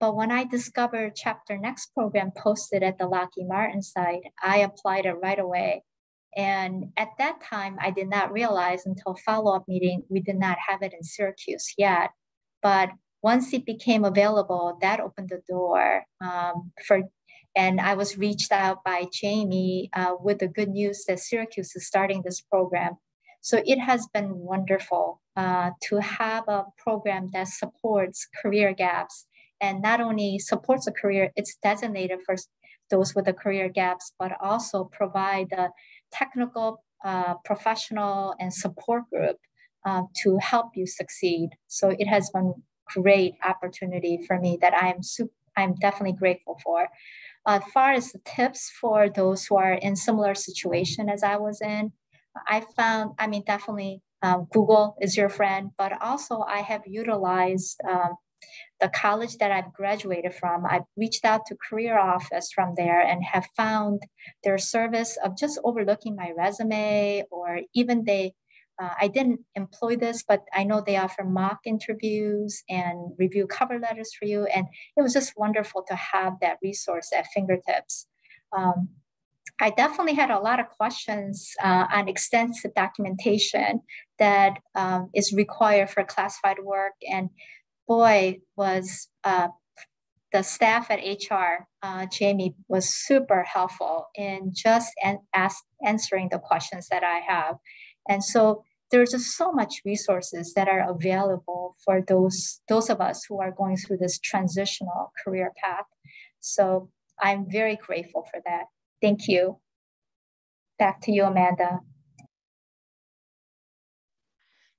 But when I discovered Chapter Next program posted at the Lockheed Martin site, I applied it right away and at that time, I did not realize until follow up meeting, we did not have it in Syracuse yet. But once it became available, that opened the door um, for, and I was reached out by Jamie uh, with the good news that Syracuse is starting this program. So it has been wonderful uh, to have a program that supports career gaps and not only supports a career, it's designated for those with the career gaps, but also provide the technical, uh, professional, and support group uh, to help you succeed. So it has been great opportunity for me that I'm super, I'm definitely grateful for. As far as the tips for those who are in similar situation as I was in, I found, I mean, definitely um, Google is your friend, but also I have utilized um, the college that I've graduated from, I've reached out to career office from there and have found their service of just overlooking my resume or even they uh, I didn't employ this, but I know they offer mock interviews and review cover letters for you. And it was just wonderful to have that resource at fingertips. Um, I definitely had a lot of questions uh, on extensive documentation that um, is required for classified work. And boy, was uh, the staff at HR, uh, Jamie, was super helpful in just an, ask, answering the questions that I have. And so there's just so much resources that are available for those, those of us who are going through this transitional career path. So I'm very grateful for that. Thank you. Back to you, Amanda.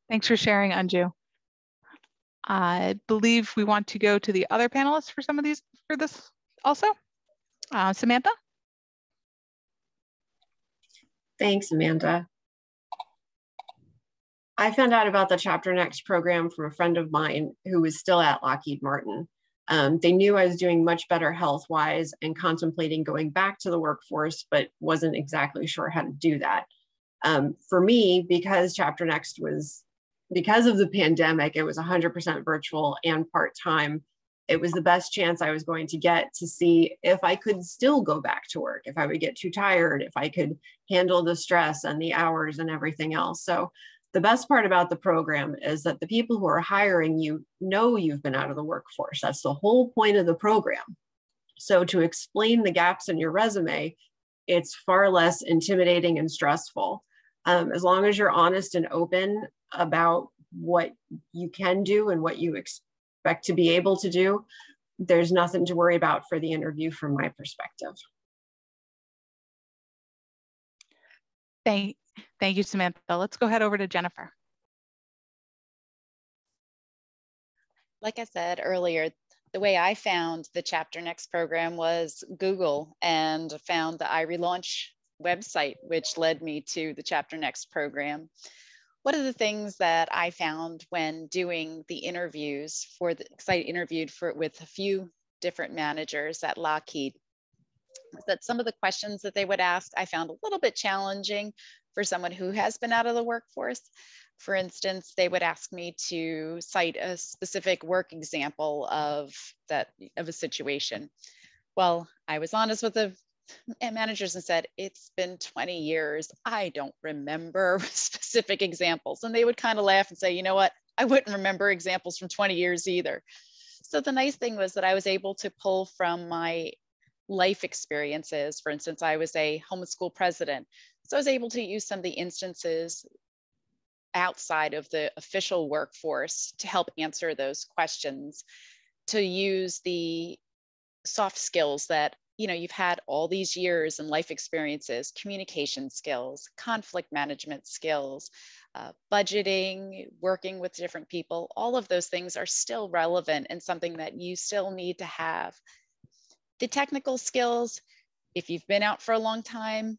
Thanks for sharing, Anju. I believe we want to go to the other panelists for some of these for this also. Uh, Samantha? Thanks, Amanda. I found out about the Chapter Next program from a friend of mine who was still at Lockheed Martin. Um, they knew I was doing much better health wise and contemplating going back to the workforce, but wasn't exactly sure how to do that. Um, for me, because Chapter Next was because of the pandemic, it was 100% virtual and part time. It was the best chance I was going to get to see if I could still go back to work, if I would get too tired, if I could handle the stress and the hours and everything else. So, the best part about the program is that the people who are hiring you know you've been out of the workforce. That's the whole point of the program. So, to explain the gaps in your resume, it's far less intimidating and stressful. Um, as long as you're honest and open about what you can do and what you expect to be able to do, there's nothing to worry about for the interview from my perspective. Thank, thank you, Samantha. Let's go ahead over to Jennifer. Like I said earlier, the way I found the Chapter Next program was Google and found the iRelaunch website, which led me to the Chapter Next program one of the things that I found when doing the interviews for the, because I interviewed for with a few different managers at Lockheed, that some of the questions that they would ask I found a little bit challenging for someone who has been out of the workforce. For instance, they would ask me to cite a specific work example of that of a situation. Well, I was honest with the managers and said, It's been 20 years. I don't remember specific examples. And they would kind of laugh and say, You know what? I wouldn't remember examples from 20 years either. So the nice thing was that I was able to pull from my life experiences. For instance, I was a homeschool president. So I was able to use some of the instances outside of the official workforce to help answer those questions, to use the soft skills that you know you've had all these years and life experiences communication skills conflict management skills uh, budgeting working with different people all of those things are still relevant and something that you still need to have. The technical skills if you've been out for a long time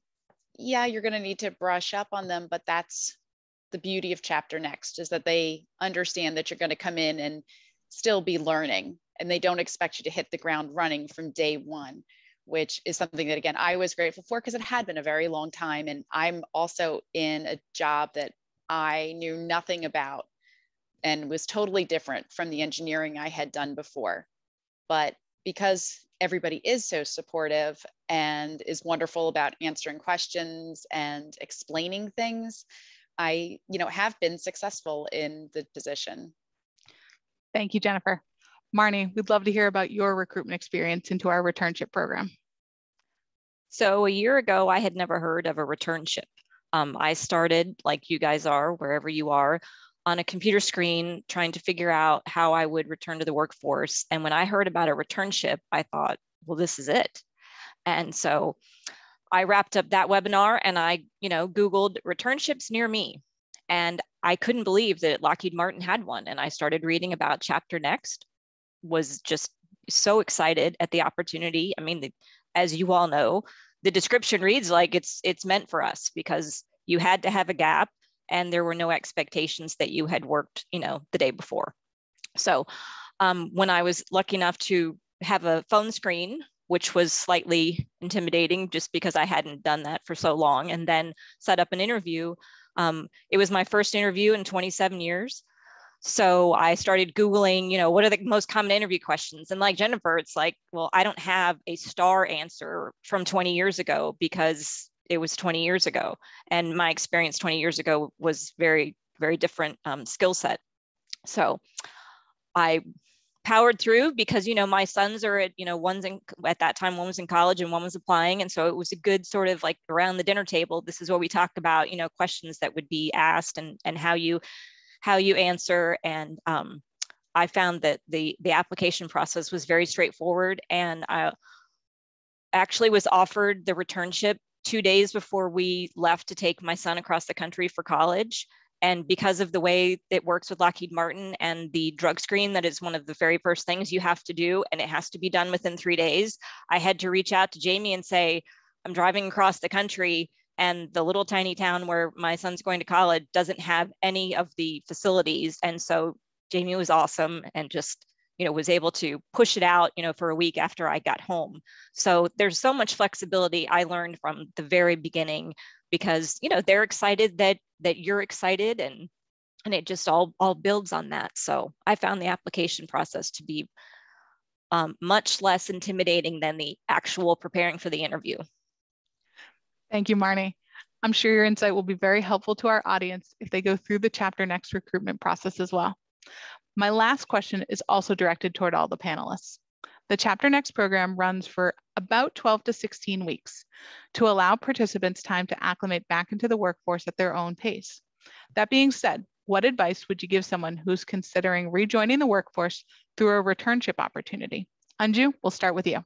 yeah you're going to need to brush up on them but that's the beauty of chapter next is that they understand that you're going to come in and still be learning and they don't expect you to hit the ground running from day one which is something that again I was grateful for because it had been a very long time and I'm also in a job that I knew nothing about and was totally different from the engineering I had done before. But because everybody is so supportive and is wonderful about answering questions and explaining things, I, you know, have been successful in the position. Thank you, Jennifer. Marnie, we'd love to hear about your recruitment experience into our returnship program. So a year ago, I had never heard of a returnship. Um, I started, like you guys are, wherever you are, on a computer screen trying to figure out how I would return to the workforce. And when I heard about a returnship, I thought, well, this is it. And so I wrapped up that webinar and I, you know, Googled returnships near me. And I couldn't believe that Lockheed Martin had one. And I started reading about Chapter Next, was just so excited at the opportunity. I mean, the, as you all know, the description reads like it's it's meant for us because you had to have a gap and there were no expectations that you had worked, you know, the day before. So um, when I was lucky enough to have a phone screen, which was slightly intimidating just because I hadn't done that for so long, and then set up an interview. Um, it was my first interview in 27 years. So I started Googling, you know, what are the most common interview questions? And like Jennifer, it's like, well, I don't have a star answer from 20 years ago because it was 20 years ago. And my experience 20 years ago was very, very different um, skill set. So I powered through because, you know, my sons are at, you know, one's in, at that time, one was in college and one was applying. And so it was a good sort of like around the dinner table. This is where we talk about, you know, questions that would be asked and, and how you, how you answer. And um, I found that the, the application process was very straightforward and I actually was offered the returnship two days before we left to take my son across the country for college. And because of the way it works with Lockheed Martin and the drug screen, that is one of the very first things you have to do, and it has to be done within three days. I had to reach out to Jamie and say, I'm driving across the country, and the little tiny town where my son's going to college doesn't have any of the facilities. And so Jamie was awesome and just you know was able to push it out you know for a week after i got home. So there's so much flexibility i learned from the very beginning because you know they're excited that that you're excited and and it just all all builds on that. So i found the application process to be um, much less intimidating than the actual preparing for the interview. Thank you marnie. I'm sure your insight will be very helpful to our audience if they go through the chapter next recruitment process as well my last question is also directed toward all the panelists. The Chapter Next program runs for about 12 to 16 weeks to allow participants time to acclimate back into the workforce at their own pace. That being said, what advice would you give someone who's considering rejoining the workforce through a returnship opportunity? Anju, we'll start with you.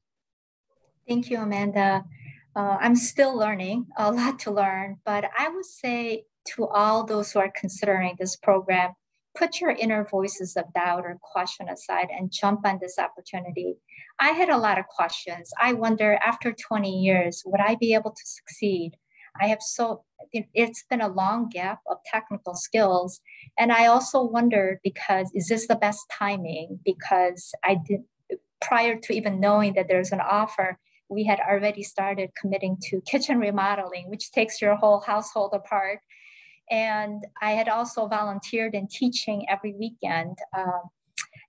Thank you, Amanda. Uh, I'm still learning, a lot to learn, but I would say to all those who are considering this program, put your inner voices of doubt or question aside and jump on this opportunity. I had a lot of questions. I wonder after 20 years, would I be able to succeed? I have so, it's been a long gap of technical skills. And I also wondered because is this the best timing? Because I did, prior to even knowing that there's an offer, we had already started committing to kitchen remodeling, which takes your whole household apart and I had also volunteered in teaching every weekend. Um,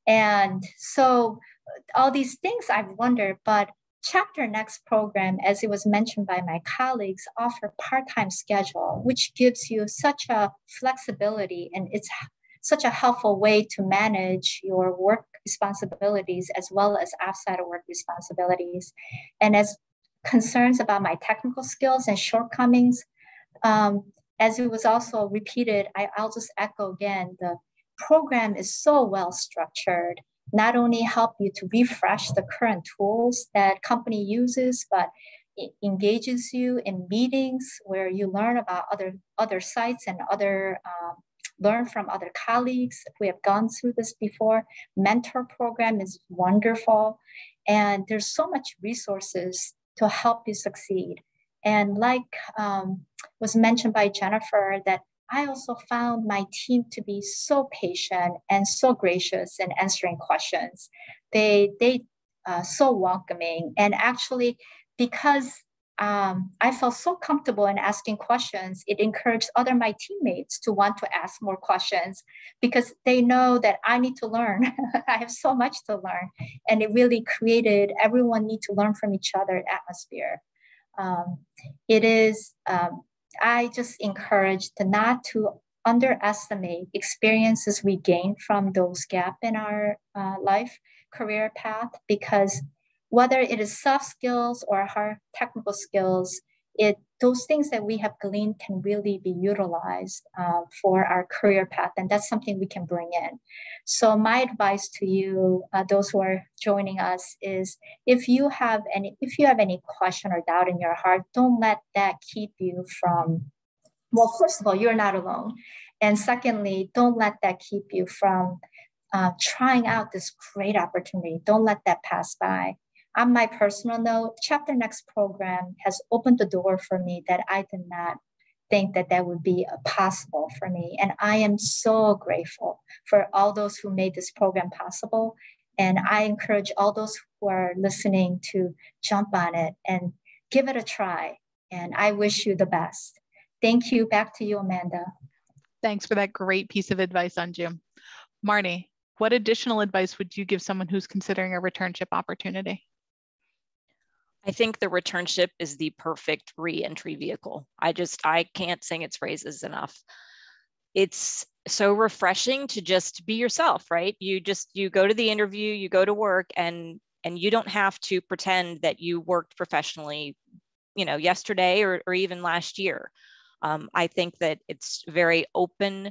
and so all these things I've wondered, but Chapter Next program, as it was mentioned by my colleagues, offer part-time schedule, which gives you such a flexibility and it's such a helpful way to manage your work responsibilities as well as outside of work responsibilities. And as concerns about my technical skills and shortcomings, um, as it was also repeated, I, I'll just echo again, the program is so well structured, not only help you to refresh the current tools that company uses, but it engages you in meetings where you learn about other, other sites and other um, learn from other colleagues who have gone through this before. Mentor program is wonderful. And there's so much resources to help you succeed. And like um, was mentioned by Jennifer, that I also found my team to be so patient and so gracious in answering questions. They they uh, so welcoming, and actually, because um, I felt so comfortable in asking questions, it encouraged other my teammates to want to ask more questions because they know that I need to learn. I have so much to learn, and it really created everyone need to learn from each other atmosphere. Um, it is, um, I just encourage to not to underestimate experiences we gain from those gap in our uh, life career path because whether it is soft skills or hard technical skills, it those things that we have gleaned can really be utilized uh, for our career path, and that's something we can bring in. So my advice to you, uh, those who are joining us, is if you have any if you have any question or doubt in your heart, don't let that keep you from. Well, first of all, you're not alone, and secondly, don't let that keep you from uh, trying out this great opportunity. Don't let that pass by. On my personal note, Chapter Next program has opened the door for me that I did not think that that would be possible for me. And I am so grateful for all those who made this program possible. And I encourage all those who are listening to jump on it and give it a try. And I wish you the best. Thank you. Back to you, Amanda. Thanks for that great piece of advice Anju. Marnie, what additional advice would you give someone who's considering a returnship opportunity? I think the returnship is the perfect re-entry vehicle. I just I can't sing its phrases enough. It's so refreshing to just be yourself, right? You just you go to the interview, you go to work and and you don't have to pretend that you worked professionally, you know, yesterday or, or even last year. Um, I think that it's very open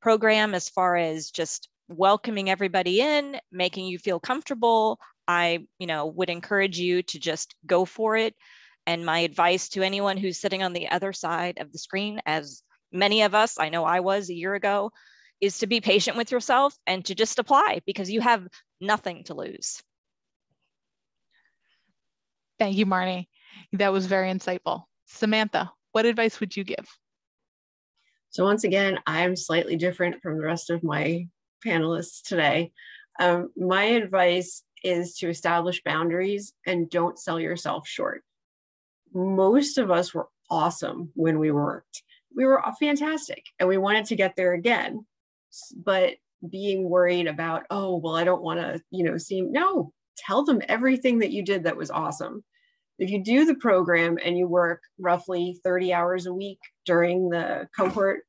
program as far as just welcoming everybody in, making you feel comfortable, I, you know, would encourage you to just go for it. And my advice to anyone who's sitting on the other side of the screen, as many of us, I know I was a year ago, is to be patient with yourself and to just apply because you have nothing to lose. Thank you, Marnie. That was very insightful. Samantha, what advice would you give? So once again, I'm slightly different from the rest of my panelists today. Um, my advice is to establish boundaries and don't sell yourself short. Most of us were awesome when we worked. We were fantastic and we wanted to get there again. But being worried about, oh, well, I don't want to, you know, seem, no, tell them everything that you did that was awesome. If you do the program and you work roughly 30 hours a week during the cohort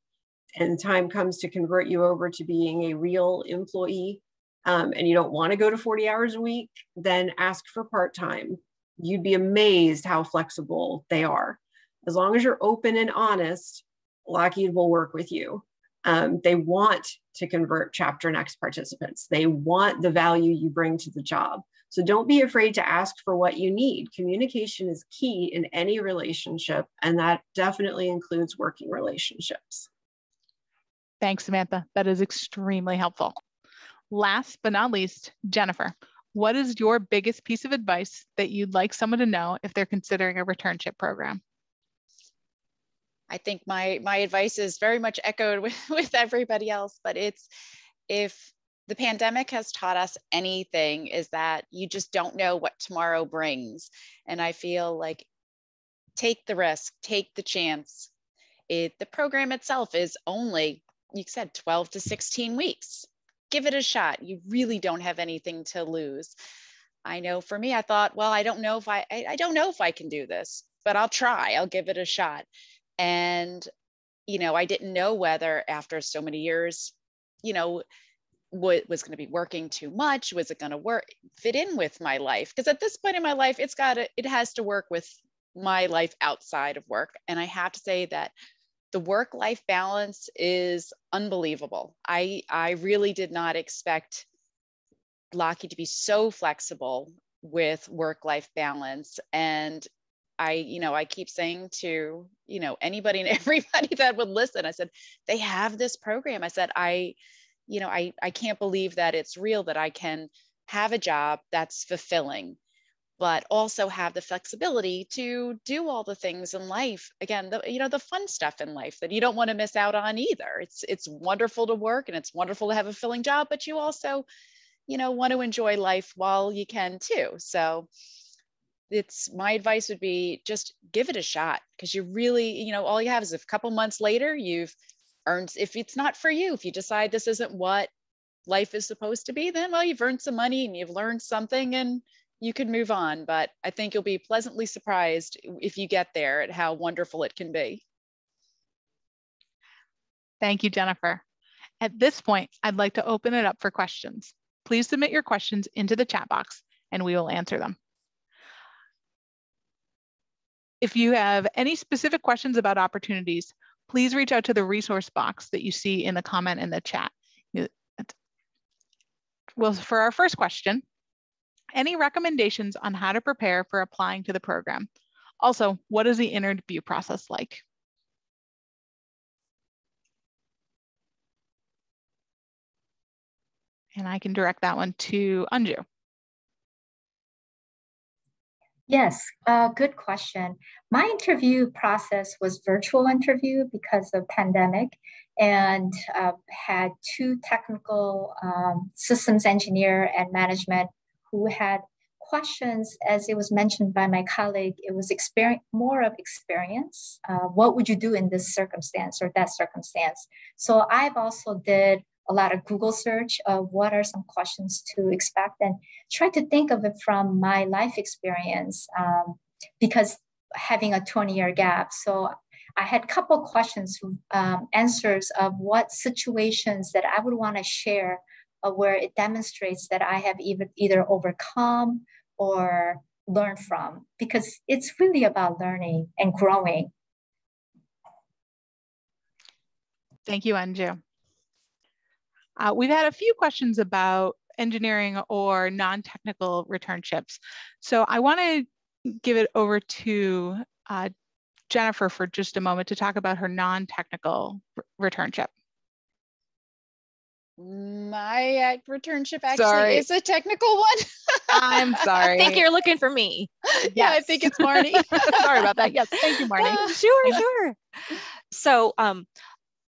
and time comes to convert you over to being a real employee, um, and you don't want to go to 40 hours a week, then ask for part time. You'd be amazed how flexible they are. As long as you're open and honest, Lockheed will work with you. Um, they want to convert Chapter Next participants, they want the value you bring to the job. So don't be afraid to ask for what you need. Communication is key in any relationship, and that definitely includes working relationships. Thanks, Samantha. That is extremely helpful. Last but not least, Jennifer, what is your biggest piece of advice that you'd like someone to know if they're considering a returnship program? I think my my advice is very much echoed with, with everybody else, but it's if the pandemic has taught us anything is that you just don't know what tomorrow brings. And I feel like take the risk, take the chance. It the program itself is only, you said 12 to 16 weeks give it a shot. You really don't have anything to lose. I know for me, I thought, well, I don't know if I, I, I don't know if I can do this, but I'll try. I'll give it a shot. And, you know, I didn't know whether after so many years, you know, what was going to be working too much was it going to work fit in with my life because at this point in my life it's got to it has to work with my life outside of work and i have to say that the work life balance is unbelievable. I, I really did not expect Lockheed to be so flexible with work life balance. And I, you know, I keep saying to, you know, anybody and everybody that would listen, I said, they have this program. I said, I, you know, I, I can't believe that it's real that I can have a job that's fulfilling but also have the flexibility to do all the things in life again the you know the fun stuff in life that you don't want to miss out on either. It's it's wonderful to work and it's wonderful to have a filling job but you also you know want to enjoy life while you can too. So it's my advice would be just give it a shot because you really you know all you have is a couple months later you've earned if it's not for you if you decide this isn't what life is supposed to be then well you've earned some money and you've learned something and you can move on, but I think you'll be pleasantly surprised if you get there at how wonderful it can be. Thank you, Jennifer. At this point, I'd like to open it up for questions. Please submit your questions into the chat box and we will answer them. If you have any specific questions about opportunities, please reach out to the resource box that you see in the comment in the chat. Well, for our first question, any recommendations on how to prepare for applying to the program? Also, what is the interview process like? And I can direct that one to Anju. Yes, uh, good question. My interview process was virtual interview because of pandemic and uh, had two technical um, systems engineer and management who had questions, as it was mentioned by my colleague, it was experience, more of experience. Uh, what would you do in this circumstance or that circumstance? So I've also did a lot of Google search of what are some questions to expect and try to think of it from my life experience um, because having a 20 year gap. So I had a couple questions, um, answers of what situations that I would want to share uh, where it demonstrates that I have even either overcome or learned from because it's really about learning and growing. Thank you, Anju. Uh, we've had a few questions about engineering or non-technical returnships. So I want to give it over to uh, Jennifer for just a moment to talk about her non-technical returnship. My returnship actually sorry. is a technical one. I'm sorry. I think you're looking for me. Yes. Yeah, I think it's Marnie. sorry about that. Yes, thank you, Marnie. Uh, sure, sure. So um,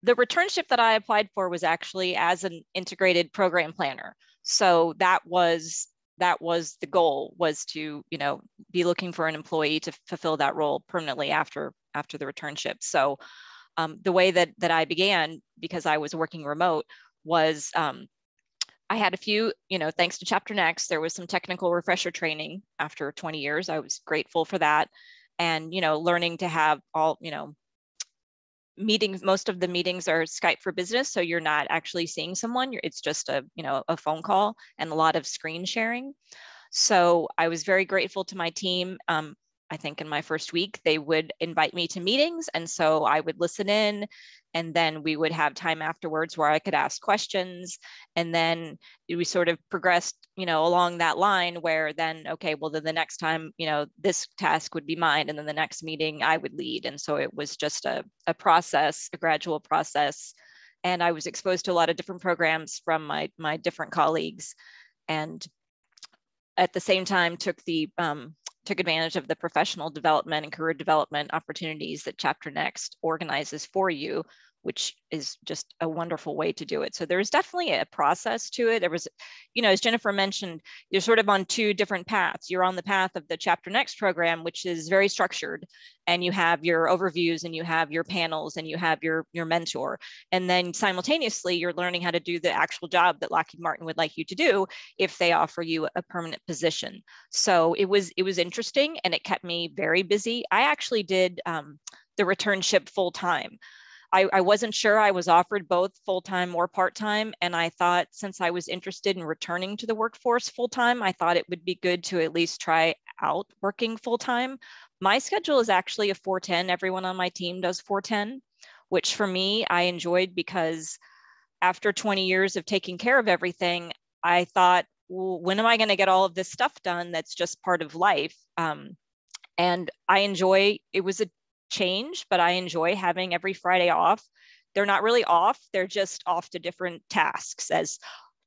the returnship that I applied for was actually as an integrated program planner. So that was that was the goal was to you know be looking for an employee to fulfill that role permanently after after the returnship. So um, the way that that I began because I was working remote was um, I had a few, you know, thanks to Chapter Next, there was some technical refresher training after 20 years. I was grateful for that. And, you know, learning to have all, you know, meetings most of the meetings are skype for business so you're not actually seeing someone it's just a you know a phone call and a lot of screen sharing so i was very grateful to my team um, i think in my first week they would invite me to meetings and so i would listen in and then we would have time afterwards where i could ask questions and then we sort of progressed you know along that line where then okay well then the next time you know this task would be mine and then the next meeting i would lead and so it was just a, a process a gradual process and i was exposed to a lot of different programs from my my different colleagues and at the same time took the um, took advantage of the professional development and career development opportunities that Chapter Next organizes for you, which is just a wonderful way to do it. So there's definitely a process to it. There was, you know, as Jennifer mentioned, you're sort of on two different paths. You're on the path of the Chapter Next program, which is very structured, and you have your overviews and you have your panels and you have your your mentor. And then simultaneously, you're learning how to do the actual job that Lockheed Martin would like you to do if they offer you a permanent position. So it was it was interesting and it kept me very busy. I actually did um, the returnship full time. I, I wasn't sure I was offered both full time or part time. And I thought since I was interested in returning to the workforce full time, I thought it would be good to at least try out working full time. My schedule is actually a 410. Everyone on my team does 410, which for me, I enjoyed because after 20 years of taking care of everything, I thought, well, when am I going to get all of this stuff done that's just part of life? Um, and I enjoy it was a change, but I enjoy having every Friday off. They're not really off, they're just off to different tasks, as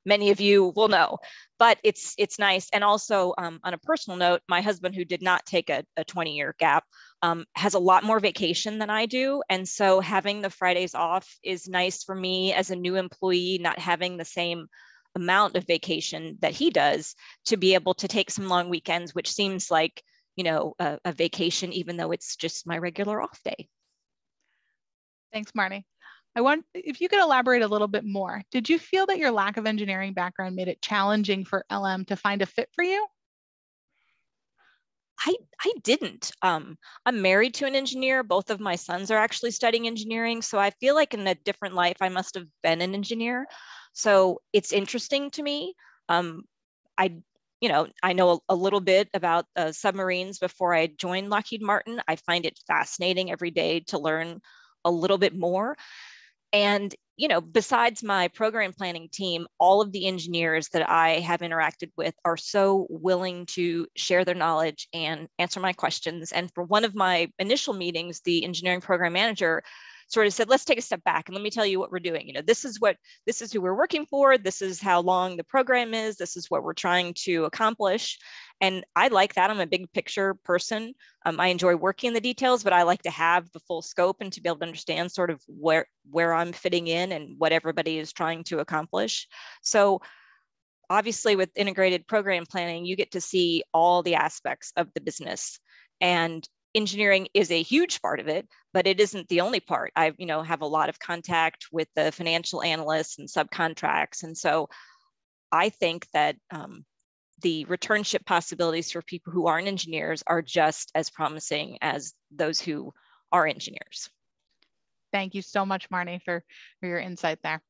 many of you will know. But it's it's nice. And also um, on a personal note, my husband, who did not take a, a 20 year gap, um, has a lot more vacation than I do. And so having the Fridays off is nice for me as a new employee, not having the same amount of vacation that he does to be able to take some long weekends, which seems like you know, a, a vacation, even though it's just my regular off day. Thanks, Marnie. I want, if you could elaborate a little bit more, did you feel that your lack of engineering background made it challenging for LM to find a fit for you? I, I didn't. Um, I'm married to an engineer. Both of my sons are actually studying engineering. So I feel like in a different life, I must have been an engineer. So it's interesting to me. Um, I, you know, I know a, a little bit about uh, submarines before I joined Lockheed Martin. I find it fascinating every day to learn a little bit more. And you know, besides my program planning team, all of the engineers that I have interacted with are so willing to share their knowledge and answer my questions. And for one of my initial meetings, the engineering program manager sort of said, let's take a step back and let me tell you what we're doing. You know, this is what, this is who we're working for. This is how long the program is. This is what we're trying to accomplish. And I like that. I'm a big picture person. Um, I enjoy working in the details, but I like to have the full scope and to be able to understand sort of where, where I'm fitting in and what everybody is trying to accomplish. So obviously with integrated program planning, you get to see all the aspects of the business. And engineering is a huge part of it, but it isn't the only part. I, you know, have a lot of contact with the financial analysts and subcontracts, and so I think that um, the returnship possibilities for people who aren't engineers are just as promising as those who are engineers. Thank you so much, Marnie, for, for your insight there.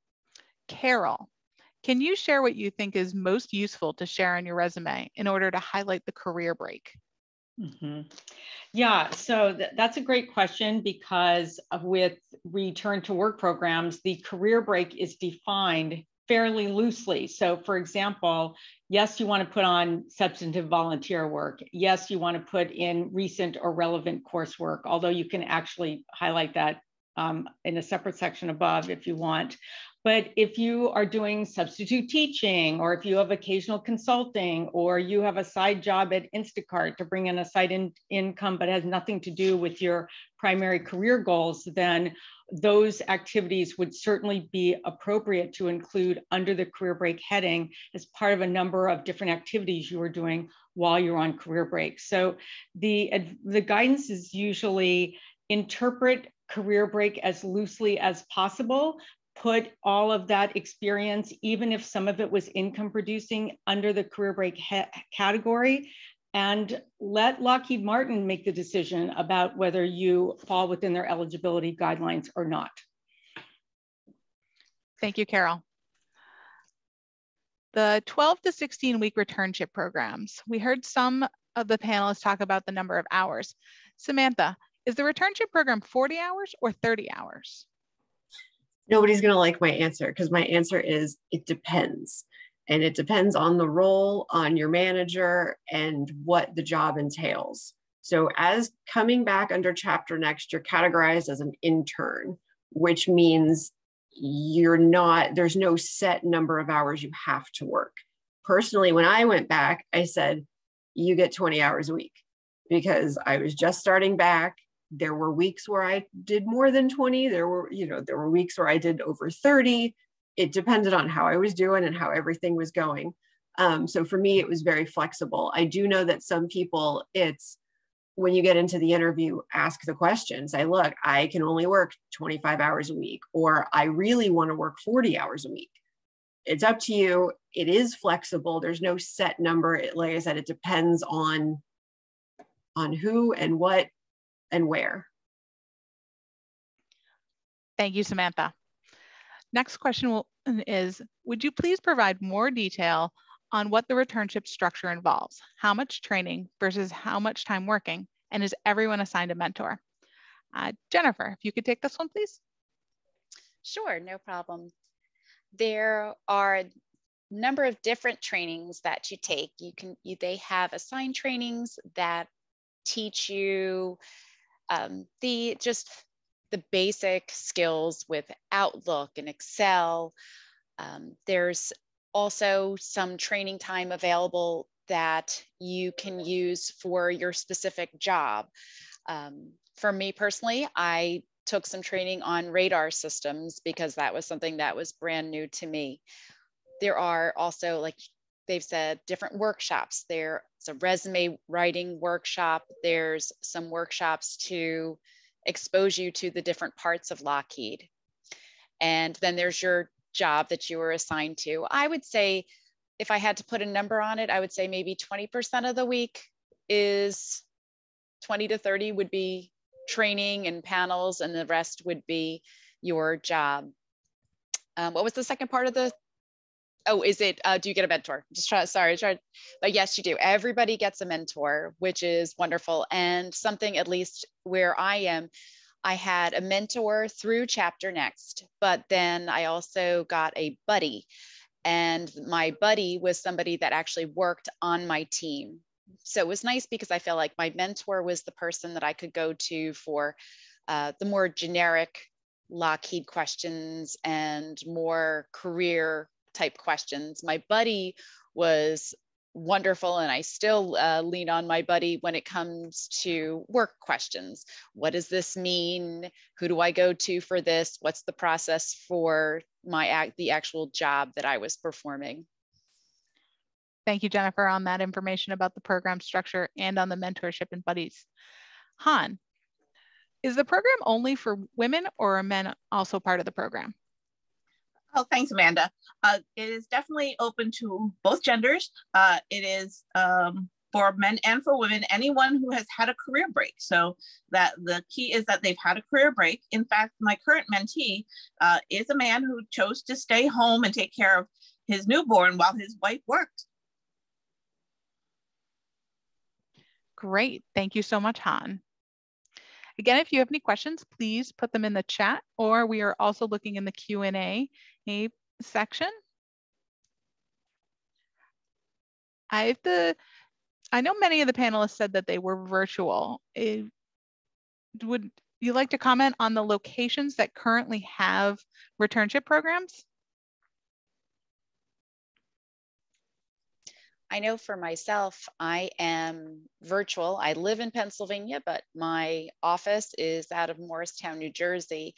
Carol, can you share what you think is most useful to share on your resume in order to highlight the career break? Mm-hmm. Yeah, so th- that's a great question because with return to work programs, the career break is defined fairly loosely. So, for example, yes, you want to put on substantive volunteer work. Yes, you want to put in recent or relevant coursework, although you can actually highlight that um, in a separate section above if you want. But if you are doing substitute teaching, or if you have occasional consulting, or you have a side job at Instacart to bring in a side in income but has nothing to do with your primary career goals, then those activities would certainly be appropriate to include under the career break heading as part of a number of different activities you are doing while you're on career break. So the, the guidance is usually interpret career break as loosely as possible, put all of that experience, even if some of it was income producing, under the career break category, and let Lockheed Martin make the decision about whether you fall within their eligibility guidelines or not. Thank you, Carol. The 12 to 16 week returnship programs. We heard some of the panelists talk about the number of hours. Samantha, is the returnship program 40 hours or 30 hours? Nobody's going to like my answer because my answer is it depends. And it depends on the role, on your manager, and what the job entails. So, as coming back under Chapter Next, you're categorized as an intern, which means you're not, there's no set number of hours you have to work. Personally, when I went back, I said, you get 20 hours a week because I was just starting back there were weeks where I did more than 20. There were, you know, there were weeks where I did over 30. It depended on how I was doing and how everything was going. Um, so for me, it was very flexible. I do know that some people, it's when you get into the interview, ask the question. Say, look, I can only work 25 hours a week, or I really want to work 40 hours a week. It's up to you. It is flexible. There's no set number. It, like I said, it depends on on who and what and where. Thank you, Samantha. Next question will, is, would you please provide more detail on what the returnship structure involves? How much training versus how much time working? And is everyone assigned a mentor? Uh, Jennifer, if you could take this one, please. Sure, no problem. There are a number of different trainings that you take. You can, you, they have assigned trainings that teach you um, the just the basic skills with Outlook and Excel. Um, there's also some training time available that you can use for your specific job. Um, for me personally, I took some training on radar systems because that was something that was brand new to me. There are also, like they've said, different workshops. There's a resume writing workshop. There's some workshops to expose you to the different parts of Lockheed. And then there's your job that you were assigned to. I would say, if I had to put a number on it, I would say maybe 20% of the week is 20 to 30 would be training and panels and the rest would be your job. Um, what was the second part of the oh, is it, uh, do you get a mentor? Just try, sorry, try, but yes, you do. Everybody gets a mentor, which is wonderful. And something at least where I am, I had a mentor through Chapter Next, but then I also got a buddy. And my buddy was somebody that actually worked on my team. So it was nice because I felt like my mentor was the person that I could go to for uh, the more generic Lockheed questions and more career type questions. My buddy was wonderful and I still uh, lean on my buddy when it comes to work questions. What does this mean? Who do I go to for this? What's the process for my act, the actual job that I was performing? Thank you, Jennifer, on that information about the program structure and on the mentorship and buddies. Han, is the program only for women or are men also part of the program? Oh, thanks, Amanda. Uh, it is definitely open to both genders. Uh, it is um, for men and for women, anyone who has had a career break. So that the key is that they've had a career break. In fact, my current mentee uh, is a man who chose to stay home and take care of his newborn while his wife worked. Great. Thank you so much, Han. Again, if you have any questions, please put them in the chat or we are also looking in the Q&A section. I the, I know many of the panelists said that they were virtual. It, would you like to comment on the locations that currently have returnship programs? I know for myself, I am virtual. I live in Pennsylvania, but my office is out of Morristown, New Jersey.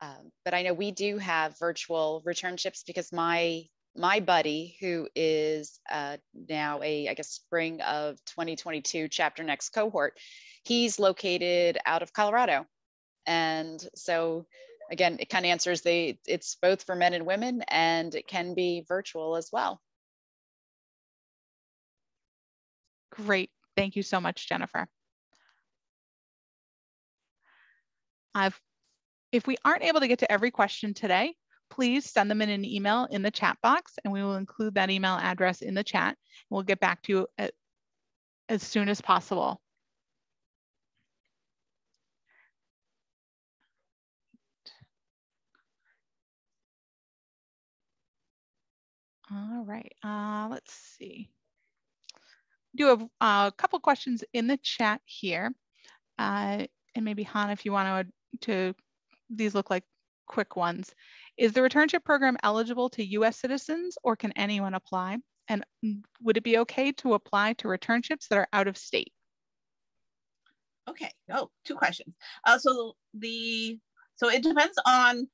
Um, but I know we do have virtual returnships because my my buddy, who is uh, now a I guess spring of 2022 chapter next cohort, he's located out of Colorado, and so again, it kind of answers the it's both for men and women, and it can be virtual as well. Great. Thank you so much, Jennifer. I've, if we aren't able to get to every question today, please send them in an email in the chat box and we will include that email address in the chat. We'll get back to you at, as soon as possible. All right, uh, let's see do have a couple questions in the chat here. Uh, and maybe Han, if you want to, to, these look like quick ones. Is the returnship program eligible to US citizens or can anyone apply? And would it be okay to apply to returnships that are out of state? Okay, oh, two questions. Uh, so the, so it depends on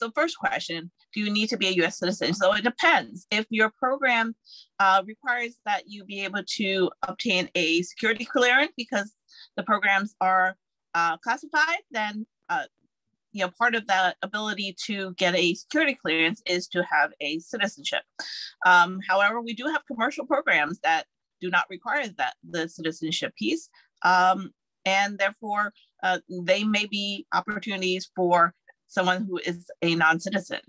the first question, do you need to be a US citizen? So it depends. If your program uh, requires that you be able to obtain a security clearance because the programs are uh, classified, then uh, you know part of that ability to get a security clearance is to have a citizenship. Um, however, we do have commercial programs that do not require that the citizenship piece. Um, and therefore, uh, they may be opportunities for someone who is a non-citizen,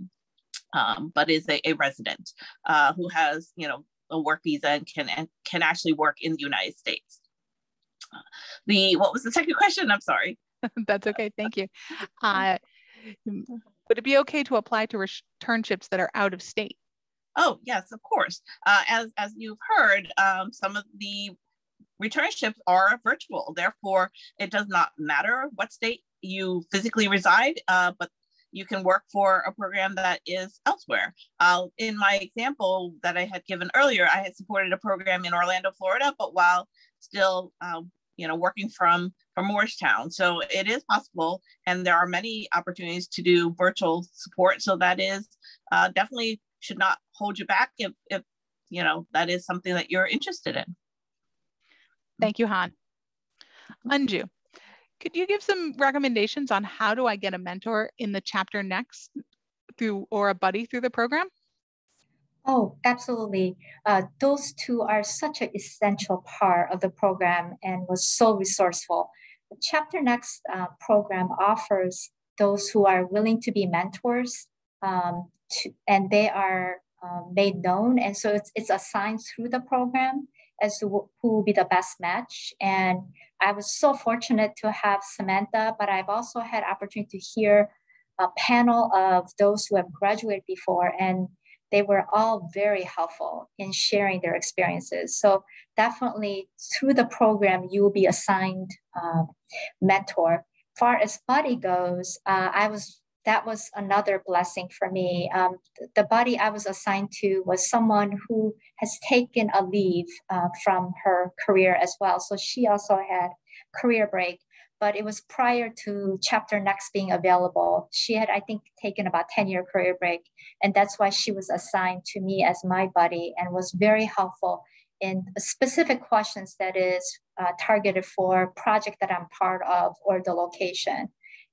um, but is a, a resident uh, who has, you know, a work visa and can and can actually work in the United States. The what was the second question? I'm sorry. That's okay. Thank you. Uh, would it be okay to apply to returnships that are out of state? Oh yes, of course. Uh, as as you've heard, um, some of the returnships are virtual. Therefore, it does not matter what state you physically reside, uh, but you can work for a program that is elsewhere. Uh, in my example that I had given earlier, I had supported a program in Orlando, Florida, but while still, um, you know, working from from Morristown. So it is possible, and there are many opportunities to do virtual support. So that is uh, definitely should not hold you back if if you know that is something that you're interested in. Thank you, Han. Anju, could you give some recommendations on how do I get a mentor in the chapter next through or a buddy through the program? Oh, absolutely. Uh, those two are such an essential part of the program and was so resourceful. The Chapter Next uh, program offers those who are willing to be mentors um, to, and they are uh, made known. And so it's, it's assigned through the program as to who will be the best match. And I was so fortunate to have Samantha, but I've also had opportunity to hear a panel of those who have graduated before and they were all very helpful in sharing their experiences. So definitely through the program, you will be assigned um, mentor. Far as buddy goes, uh, I was that was another blessing for me. Um, the buddy I was assigned to was someone who has taken a leave uh, from her career as well. So she also had career break but it was prior to chapter next being available. She had i think taken about 10 year career break and that's why she was assigned to me as my buddy and was very helpful in specific questions that is uh, targeted for project that i'm part of or the location.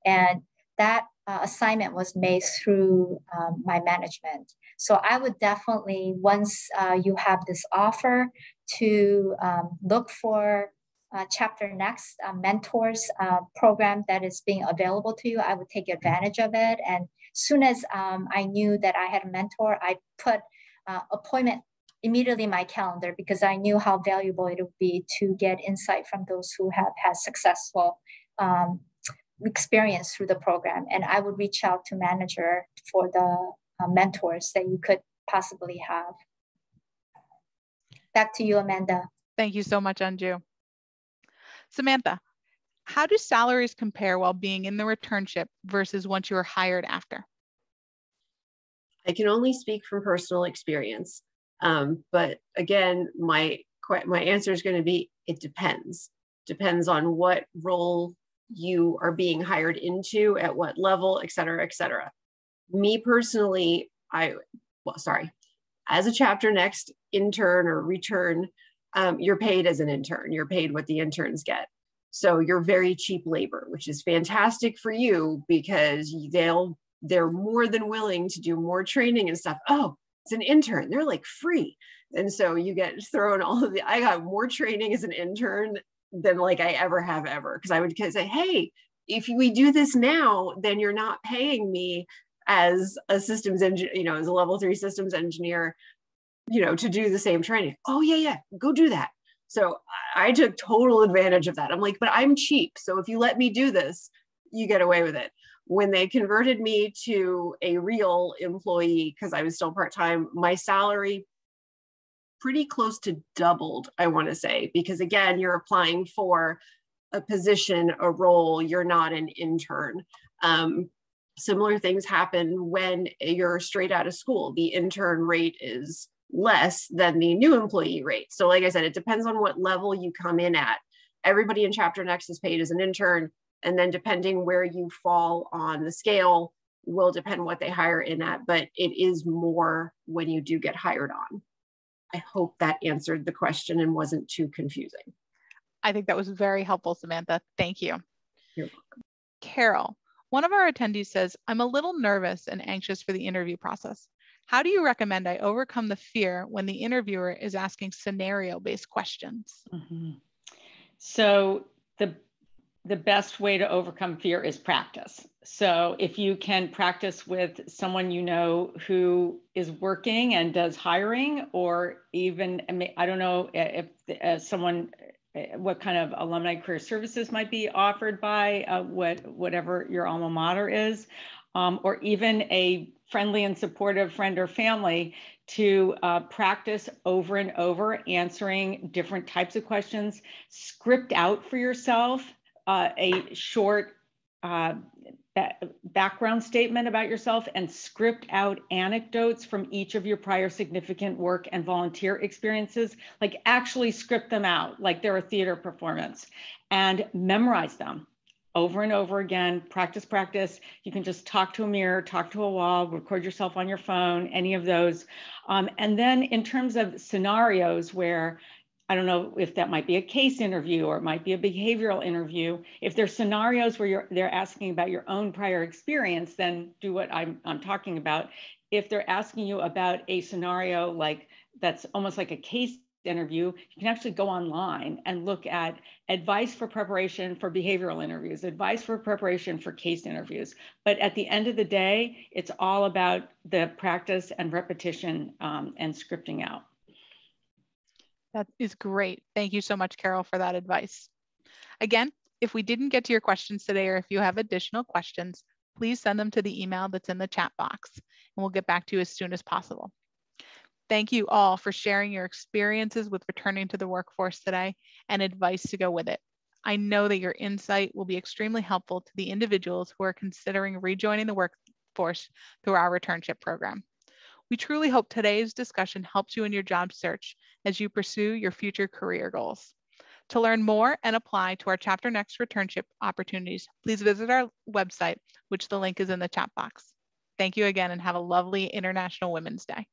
And that uh, assignment was made through um, my management. So i would definitely once uh, you have this offer to um, look for uh, Chapter Next uh, mentors uh, program that is being available to you, I would take advantage of it. And as soon as um, I knew that I had a mentor, I put uh, appointment immediately in my calendar because I knew how valuable it would be to get insight from those who have had successful um, experience through the program. And I would reach out to manager for the uh, mentors that you could possibly have. Back to you, Amanda. Thank you so much, Anju. Samantha, how do salaries compare while being in the returnship versus once you are hired after? I can only speak from personal experience. Um, but again, my my answer is going to be it depends. Depends on what role you are being hired into, at what level, et cetera, et cetera. Me personally, I well, sorry, as a chapter next intern or return, um, you're paid as an intern. You're paid what the interns get. So you're very cheap labor, which is fantastic for you because they'll they're more than willing to do more training and stuff. Oh, it's an intern. They're like free. And so you get thrown all of the I got more training as an intern than like I ever have ever. Cause I would say, hey, if we do this now, then you're not paying me as a systems engineer, you know, as a level three systems engineer you know, to do the same training. Oh, yeah, yeah, go do that. So I took total advantage of that. I'm like, but I'm cheap. So if you let me do this, you get away with it. When they converted me to a real employee, because I was still part time, my salary pretty close to doubled, I want to say, because again, you're applying for a position, a role, you're not an intern. Um, similar things happen when you're straight out of school. The intern rate is less than the new employee rate. So, like I said, it depends on what level you come in at. Everybody in Chapter Next is paid as an intern. And then, depending where you fall on the scale, will depend what they hire in at. But it is more when you do get hired on. I hope that answered the question and wasn't too confusing. I think that was very helpful, Samantha. Thank you. You're welcome. Carol, one of our attendees says, I'm a little nervous and anxious for the interview process. How do you recommend I overcome the fear when the interviewer is asking scenario-based questions? Mm-hmm. So the the best way to overcome fear is practice. So if you can practice with someone you know who is working and does hiring, or even I don't know if uh, someone uh, what kind of alumni career services might be offered by uh, what whatever your alma mater is, um, or even a friendly and supportive friend or family to uh, practice over and over answering different types of questions. Script out for yourself uh, a short uh, background statement about yourself and script out anecdotes from each of your prior significant work and volunteer experiences. Like actually script them out like they're a theater performance and memorize them over and over again, practice, practice. You can just talk to a mirror, talk to a wall, record yourself on your phone, any of those. Um, and then in terms of scenarios where I don't know if that might be a case interview or it might be a behavioral interview. If there's scenarios where you're they're asking about your own prior experience, then do what I'm, I'm talking about. if they're asking you about a scenario like that's almost like a case interview, you can actually go online and look at advice for preparation for behavioral interviews, advice for preparation for case interviews. But at the end of the day, it's all about the practice and repetition um, and scripting out. That is great. Thank you so much, Carol, for that advice. Again, if we didn't get to your questions today or if you have additional questions, please send them to the email that's in the chat box and we'll get back to you as soon as possible. Thank you all for sharing your experiences with returning to the workforce today and advice to go with it. I know that your insight will be extremely helpful to the individuals who are considering rejoining the workforce through our returnship program. We truly hope today's discussion helps you in your job search as you pursue your future career goals. To learn more and apply to our Chapter Next returnship opportunities, please visit our website, which the link is in the chat box. Thank you again and have a lovely International Women's Day.